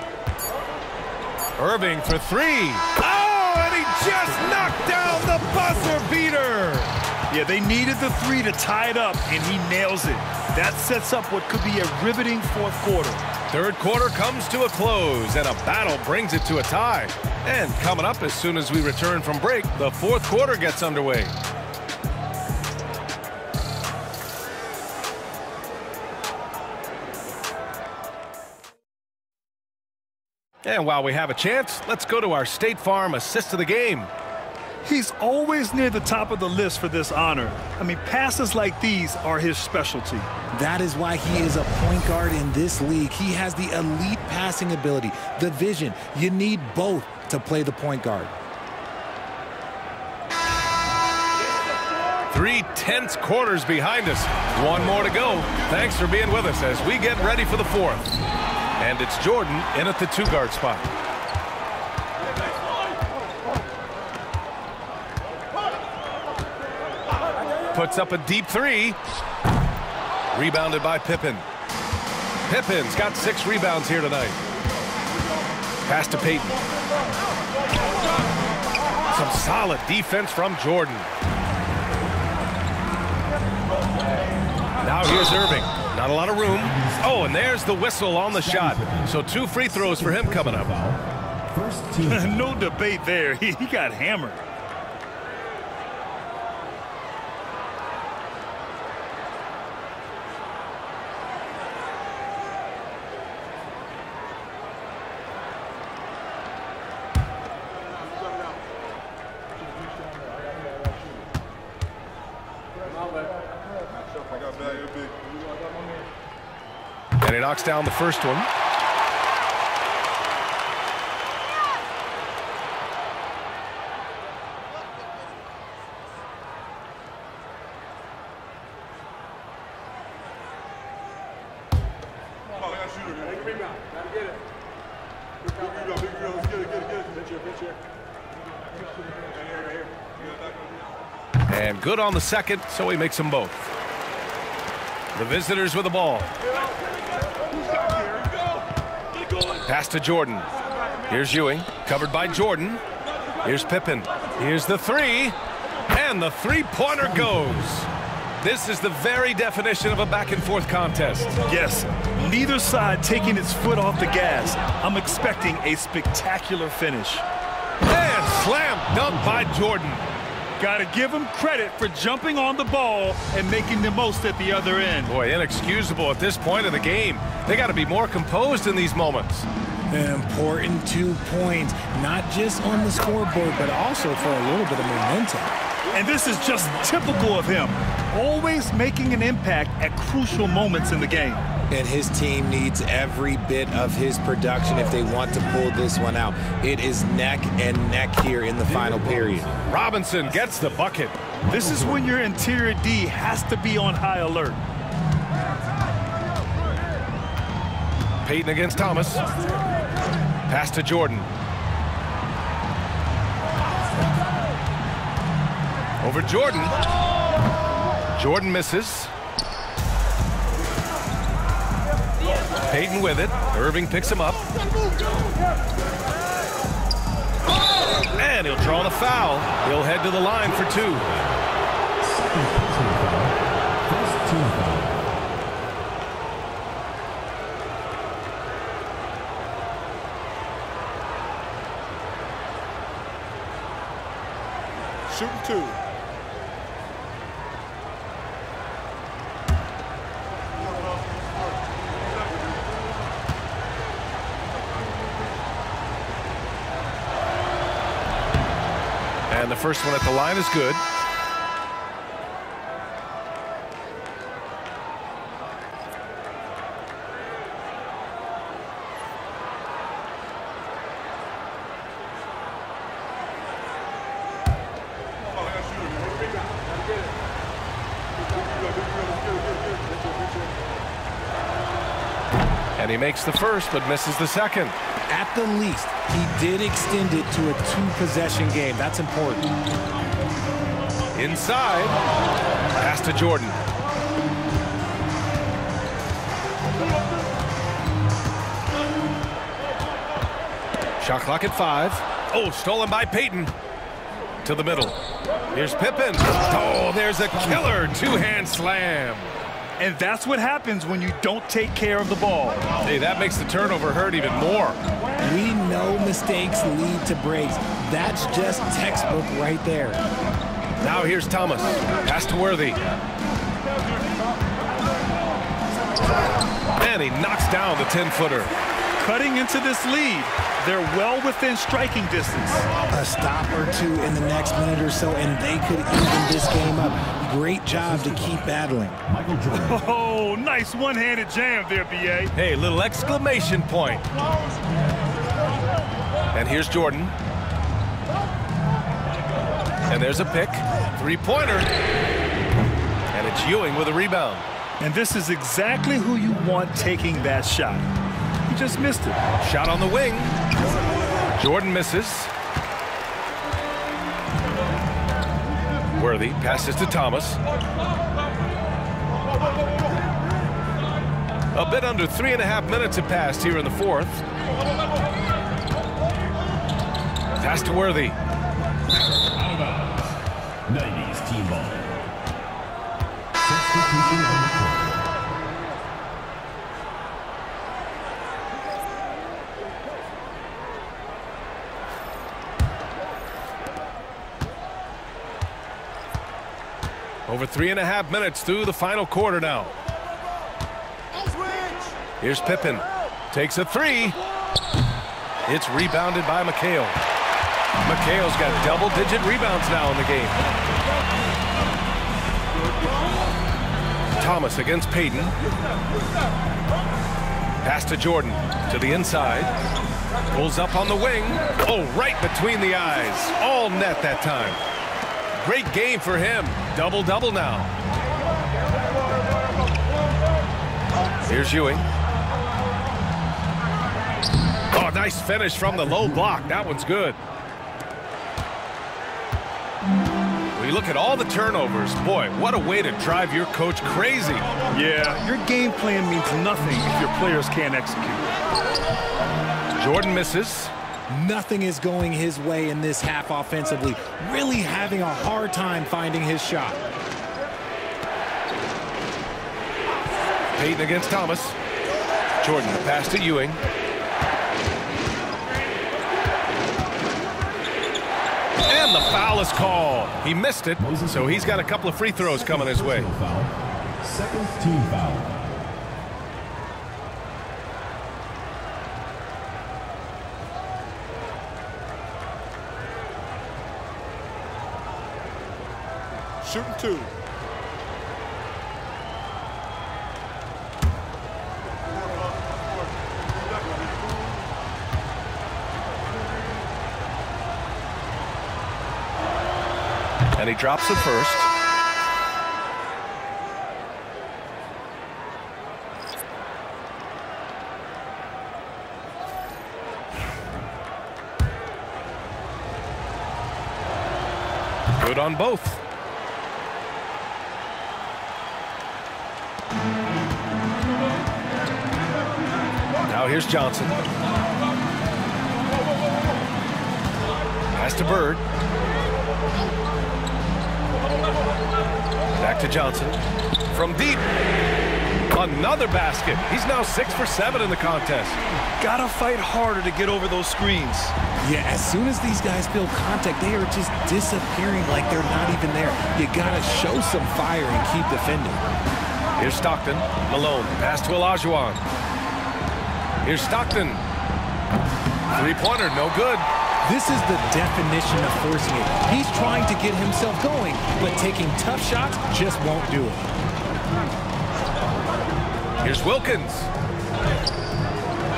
Erving for three. Oh, and he just knocked down the buzzer beater. Yeah, they needed the three to tie it up, and he nails it. That sets up what could be a riveting fourth quarter. Third quarter comes to a close, and a battle brings it to a tie. And coming up as soon as we return from break, the fourth quarter gets underway. And while we have a chance, let's go to our State Farm assist of the game. He's always near the top of the list for this honor. I mean, passes like these are his specialty. That is why he is a point guard in this league. He has the elite passing ability, the vision. You need both to play the point guard. Three tense quarters behind us. One more to go. Thanks for being with us as we get ready for the fourth. And it's Jordan in at the two-guard spot. Puts up a deep three. Rebounded by Pippen. Pippen's got six rebounds here tonight. Pass to Payton. Some solid defense from Jordan. Now here's Erving. Not a lot of room. Oh, and there's the whistle on the shot. So two free throws for him coming up. No debate there. He, he got hammered. Knocks down the first one. And good on the second, so he makes them both. The visitors with the ball. Pass to Jordan. Here's Ewing, covered by Jordan. Here's Pippen. Here's the three, and the three-pointer goes. This is the very definition of a back-and-forth contest. Yes, neither side taking its foot off the gas. I'm expecting a spectacular finish. And slam dunk by Jordan. Got to give him credit for jumping on the ball and making the most at the other end. Boy, inexcusable at this point of the game. They got to be more composed in these moments. An important two points, not just on the scoreboard, but also for a little bit of momentum. And this is just typical of him, always making an impact at crucial moments in the game. And his team needs every bit of his production if they want to pull this one out. It is neck and neck here in the final period. Robinson gets the bucket. This is when your interior D has to be on high alert. Payton against Thomas. Pass to Jordan. Over Jordan. Jordan misses. Payton with it. Erving picks him up. And he'll draw the foul. He'll head to the line for two. Shooting two. First one at the line is good. Makes the first, but misses the second. At the least, he did extend it to a two-possession game. That's important. Inside. Pass to Jordan. Shot clock at five. Oh, stolen by Payton. To the middle. Here's Pippen. Oh, there's a killer two-hand slam. And that's what happens when you don't take care of the ball. Hey, that makes the turnover hurt even more. We know mistakes lead to breaks. That's just textbook right there. Now here's Thomas. Pass to Worthy. And he knocks down the 10-footer. Cutting into this lead, they're well within striking distance. A stop or two in the next minute or so, and they could even this game up. Great job to keep battling. Michael Jordan. Oh, nice one-handed jam there, B.A. Hey, little exclamation point. And here's Jordan. And there's a pick. Three-pointer. And it's Ewing with a rebound. And this is exactly who you want taking that shot. He just missed it. Shot on the wing. Jordan misses. Worthy passes to Thomas. A bit under three and a half minutes have passed here in the fourth. Pass to Worthy. Three and a half minutes through the final quarter now. Here's Pippen. Takes a three. It's rebounded by McHale. McHale's got double-digit rebounds now in the game. Thomas against Payton. Pass to Jordan. To the inside. Pulls up on the wing. Oh, right between the eyes. All net that time. Great game for him. Double-double now. Here's Ewing. Oh, nice finish from the low block. That one's good. We look at all the turnovers, boy, what a way to drive your coach crazy. Yeah, your game plan means nothing if your players can't execute. Jordan misses. Nothing is going his way in this half offensively. Really having a hard time finding his shot. Payton against Thomas. Jordan, the pass to Ewing. And the foul is called. He missed it, so he's got a couple of free throws coming his way. Second team foul. Shooting two. And he drops it first. Good on both. Here's Johnson. Pass to Bird. Back to Johnson. From deep. Another basket. He's now six for seven in the contest. Gotta fight harder to get over those screens. Yeah, as soon as these guys feel contact, they are just disappearing like they're not even there. You gotta show some fire and keep defending. Here's Stockton. Malone. Pass to Olajuwon. Here's Stockton. Three-pointer, no good. This is the definition of forcing it. He's trying to get himself going, but taking tough shots just won't do it. Here's Wilkins.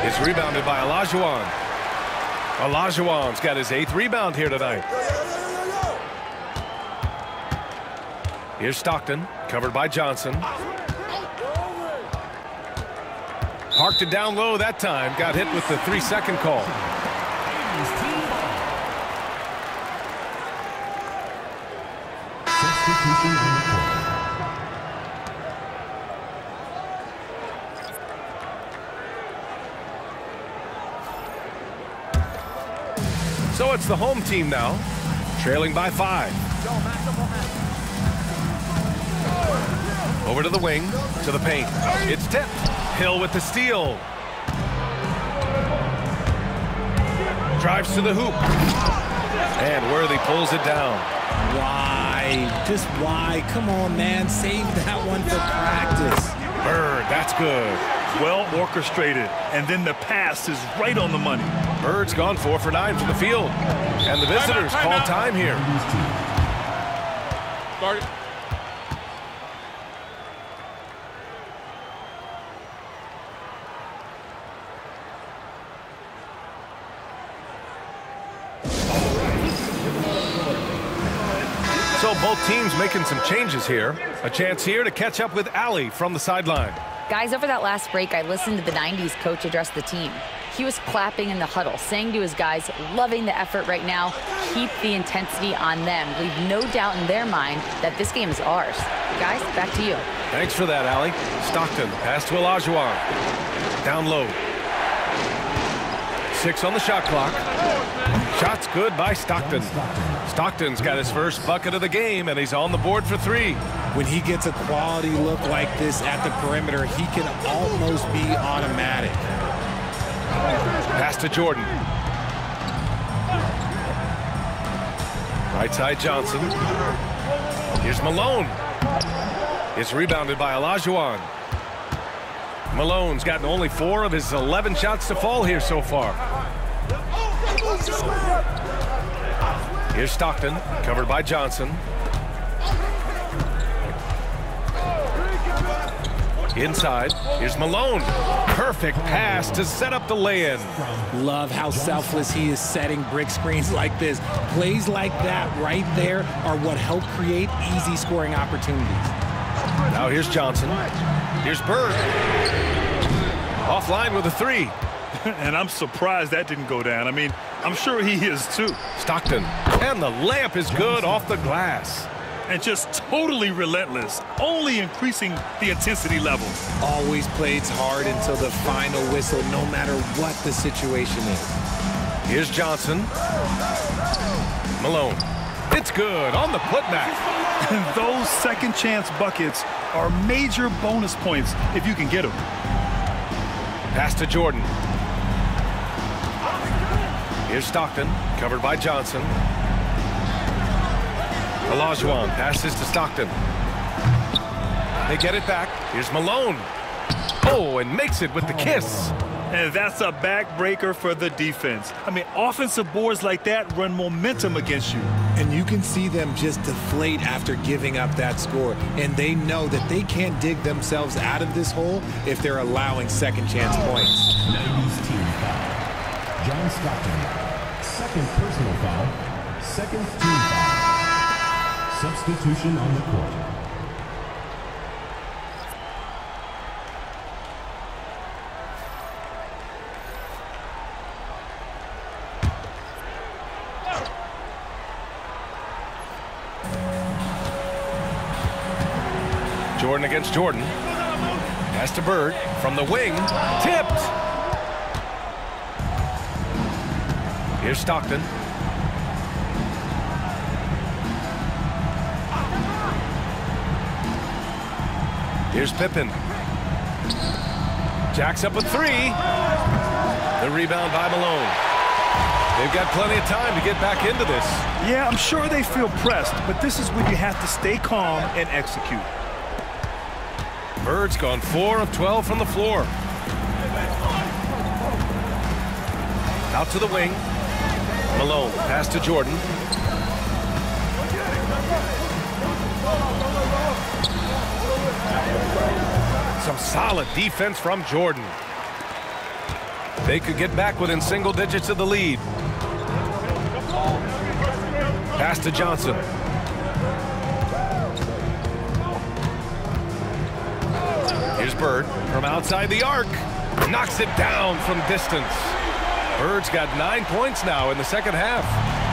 It's rebounded by Olajuwon. Olajuwon's got his eighth rebound here tonight. Here's Stockton, covered by Johnson. Parked it down low that time. Got hit with the three-second call. Substitution on the court. So it's the home team now, trailing by five. Over to the wing, to the paint. It's tipped. Hill with the steal. Drives to the hoop. And Worthy pulls it down. Why? Just why? Come on, man. Save that one for practice. Bird, that's good. Well orchestrated. And then the pass is right on the money. Bird's gone four for nine from the field. And the visitors call time here. Start both teams making some changes here. A chance here to catch up with Allie from the sideline. Guys, over that last break, I listened to the 90s coach address the team. He was clapping in the huddle, saying to his guys, loving the effort right now, keep the intensity on them. Leave no doubt in their mind that this game is ours. Guys, back to you. Thanks for that, Allie. Stockton, pass to Olajuwon. Down low. Six on the shot clock. Shot's good by Stockton. Stockton's got his first bucket of the game, and he's on the board for three. When he gets a quality look like this at the perimeter, he can almost be automatic. Pass to Jordan. Right side Johnson. Here's Malone. It's rebounded by Olajuwon. Malone's gotten only four of his 11 shots to fall here so far. Here's Stockton, covered by Johnson. Inside, here's Malone. Perfect pass to set up the lay-in. Love how selfless he is setting brick screens like this. Plays like that right there are what help create easy scoring opportunities. Now here's Johnson. Here's Bird. Offline with a three. and I'm surprised that didn't go down. I mean, I'm sure he is too. Stockton. And the layup is good off the glass. And just totally relentless, only increasing the intensity level. Always plays hard until the final whistle, no matter what the situation is. Here's Johnson. Malone. It's good on the putback. And those second chance buckets are major bonus points if you can get them. Pass to Jordan. Here's Stockton, covered by Johnson. Olajuwon passes to Stockton. They get it back. Here's Malone. Oh, and makes it with the kiss. And that's a backbreaker for the defense. I mean, offensive boards like that run momentum against you. And you can see them just deflate after giving up that score. And they know that they can't dig themselves out of this hole if they're allowing second chance points. 90s team. John Stockton, second personal foul, second team foul. Substitution on the court. Jordan against Jordan. Pass to Bird from the wing. Tipped. Here's Stockton. Here's Pippen. Jacks up a three. The rebound by Malone. They've got plenty of time to get back into this. Yeah, I'm sure they feel pressed, but this is when you have to stay calm and execute. Bird's gone 4 of 12 from the floor. Out to the wing. Malone, pass to Jordan. Some solid defense from Jordan. They could get back within single digits of the lead. Pass to Johnson. Here's Bird from outside the arc. Knocks it down from distance. Bird's got nine points now in the second half.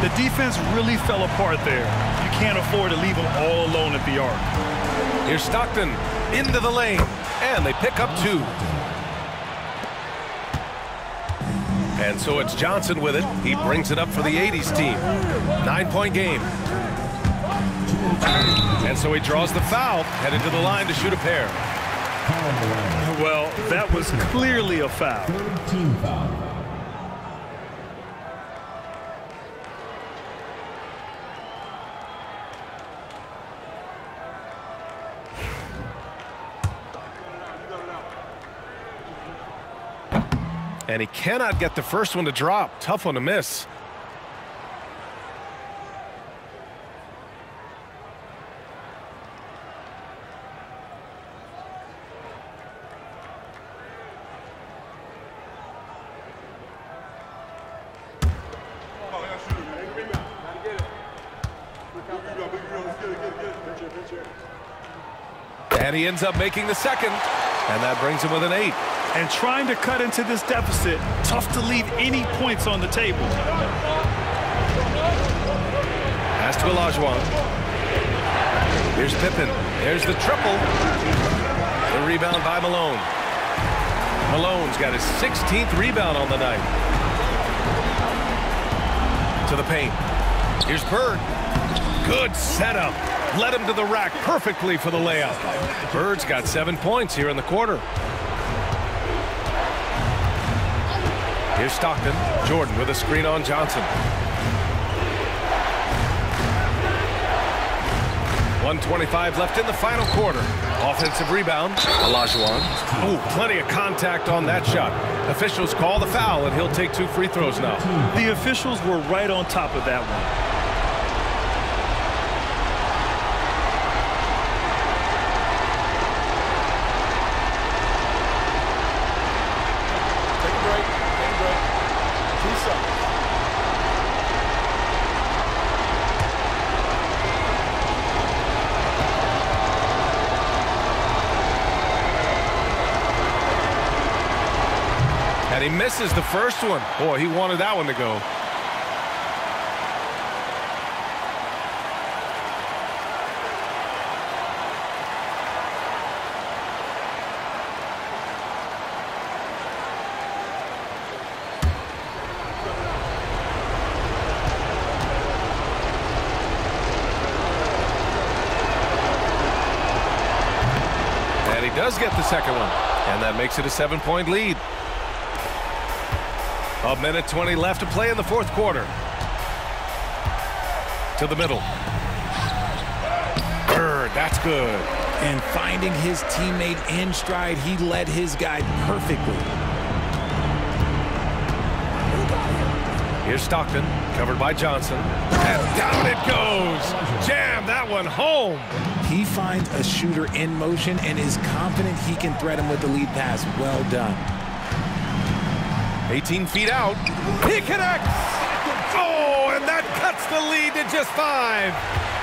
The defense really fell apart there. You can't afford to leave them all alone at the arc. Here's Stockton into the lane, and they pick up two. And so it's Johnson with it. He brings it up for the 80s team. Nine-point game. And so he draws the foul, headed to the line to shoot a pair. Well, that was clearly a foul. And he cannot get the first one to drop. Tough one to miss. And he ends up making the second. And that brings him with an eight. And trying to cut into this deficit, tough to leave any points on the table. Pass to Olajuwon. Here's Pippen. There's the triple. The rebound by Malone. Malone's got his 16th rebound on the night. To the paint. Here's Bird. Good setup. Led him to the rack perfectly for the layup. Bird's got seven points here in the quarter. Here's Stockton. Jordan with a screen on Johnson. 125 left in the final quarter. Offensive rebound. Olajuwon. Ooh, plenty of contact on that shot. Officials call the foul, and he'll take two free throws now. The officials were right on top of that one. And he misses the first one. Boy, he wanted that one to go. And he does get the second one. And that makes it a seven-point lead. A minute 20 left to play in the fourth quarter. To the middle. Bird, that's good. And finding his teammate in stride, he led his guy perfectly. Here's Stockton, covered by Johnson. And down it goes. Jam that one home. He finds a shooter in motion and is confident he can thread him with the lead pass. Well done. 18 feet out. He connects. Oh, and that cuts the lead to just five.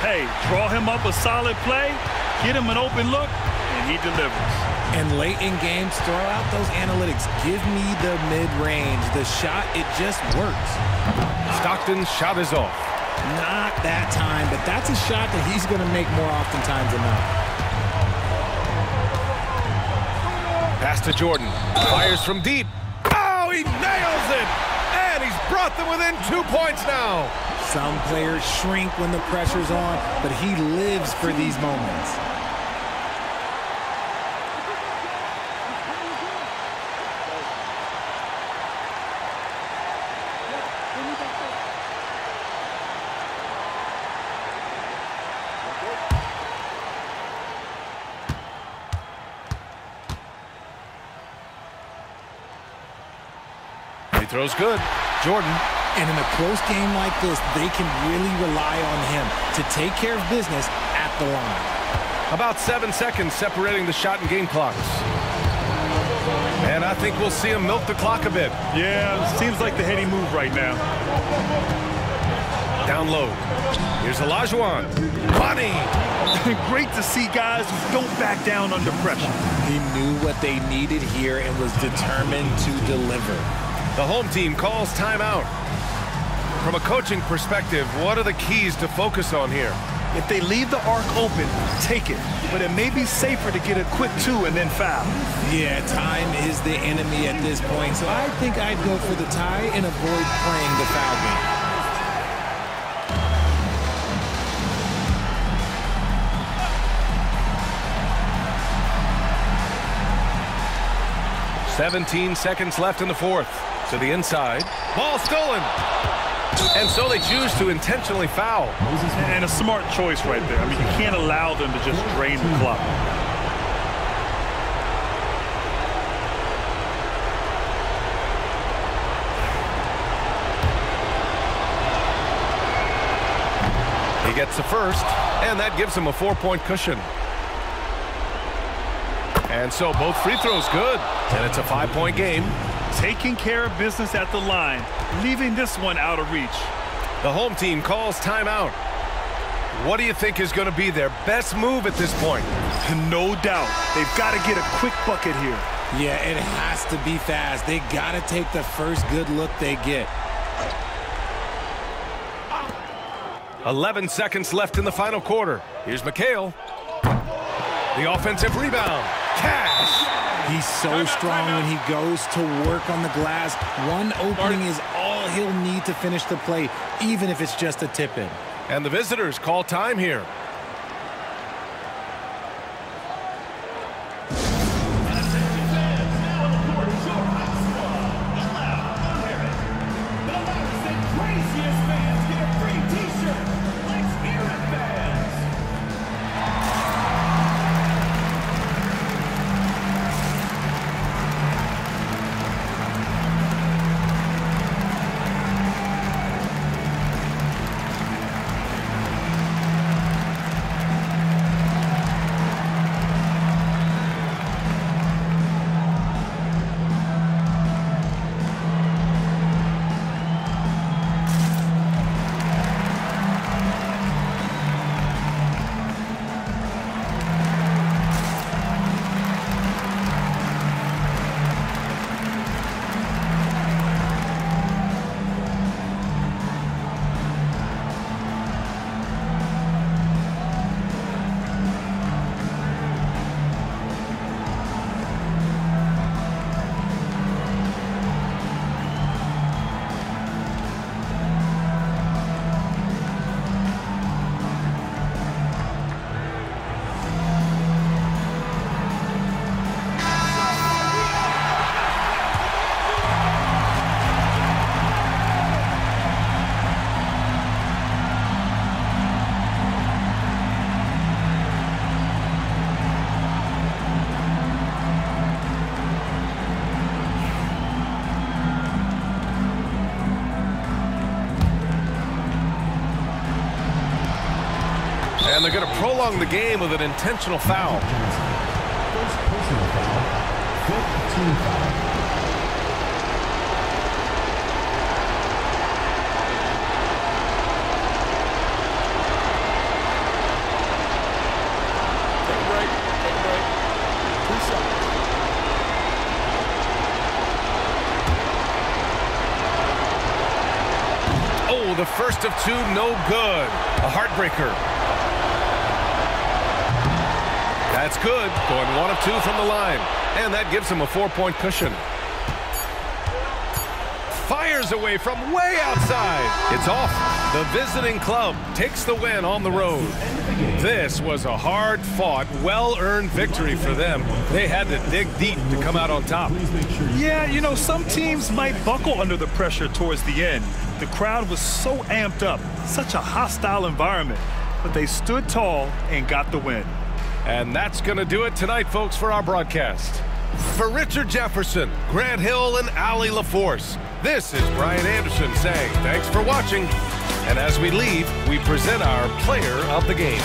Hey, draw him up a solid play, get him an open look, and he delivers. And late in games, throw out those analytics. Give me the mid-range. The shot, it just works. Stockton's shot is off. Not that time, but that's a shot that he's going to make more oftentimes than not. Pass to Jordan. Fires from deep. Nails it. And he's brought them within two points now. Some players shrink when the pressure's on, but he lives for these moments. He throws good. Jordan. And in a close game like this, they can really rely on him to take care of business at the line. About seven seconds separating the shot and game clocks. And I think we'll see him milk the clock a bit. Yeah, seems like the heady move right now. Down low. Here's Olajuwon. Money. Great to see guys who don't back down under pressure. He knew what they needed here and was determined to deliver. The home team calls timeout. From a coaching perspective, what are the keys to focus on here? If they leave the arc open, take it. But it may be safer to get a quick two and then foul. Yeah, time is the enemy at this point, so I think I'd go for the tie and avoid playing the foul game. Seventeen seconds left in the fourth. To the inside. Ball stolen. And so they choose to intentionally foul. And a smart choice right there. I mean, you can't allow them to just drain the clock. He gets the first, and that gives him a four-point cushion. And so both free throws good, and it's a five-point game. Taking care of business at the line, leaving this one out of reach. The home team calls timeout. What do you think is going to be their best move at this point? No doubt. They've got to get a quick bucket here. Yeah, it has to be fast. They got to take the first good look they get. 11 seconds left in the final quarter. Here's McHale. The offensive rebound. Cash. He's so strong when he goes to work on the glass. One opening is all he'll need to finish the play, even if it's just a tip-in. And the visitors call time here. Prolong the game with an intentional foul. Oh, the first of two, no good. A heartbreaker. That's good. Going one of two from the line. And that gives him a four-point cushion. Fires away from way outside. It's off. The visiting club takes the win on the road. This was a hard-fought, well-earned victory for them. They had to dig deep to come out on top. Yeah, you know, some teams might buckle under the pressure towards the end. The crowd was so amped up, such a hostile environment, but they stood tall and got the win. And that's going to do it tonight, folks, for our broadcast. For Richard Jefferson, Grant Hill, and Allie LaForce, this is Brian Anderson saying thanks for watching. And as we leave, we present our player of the game.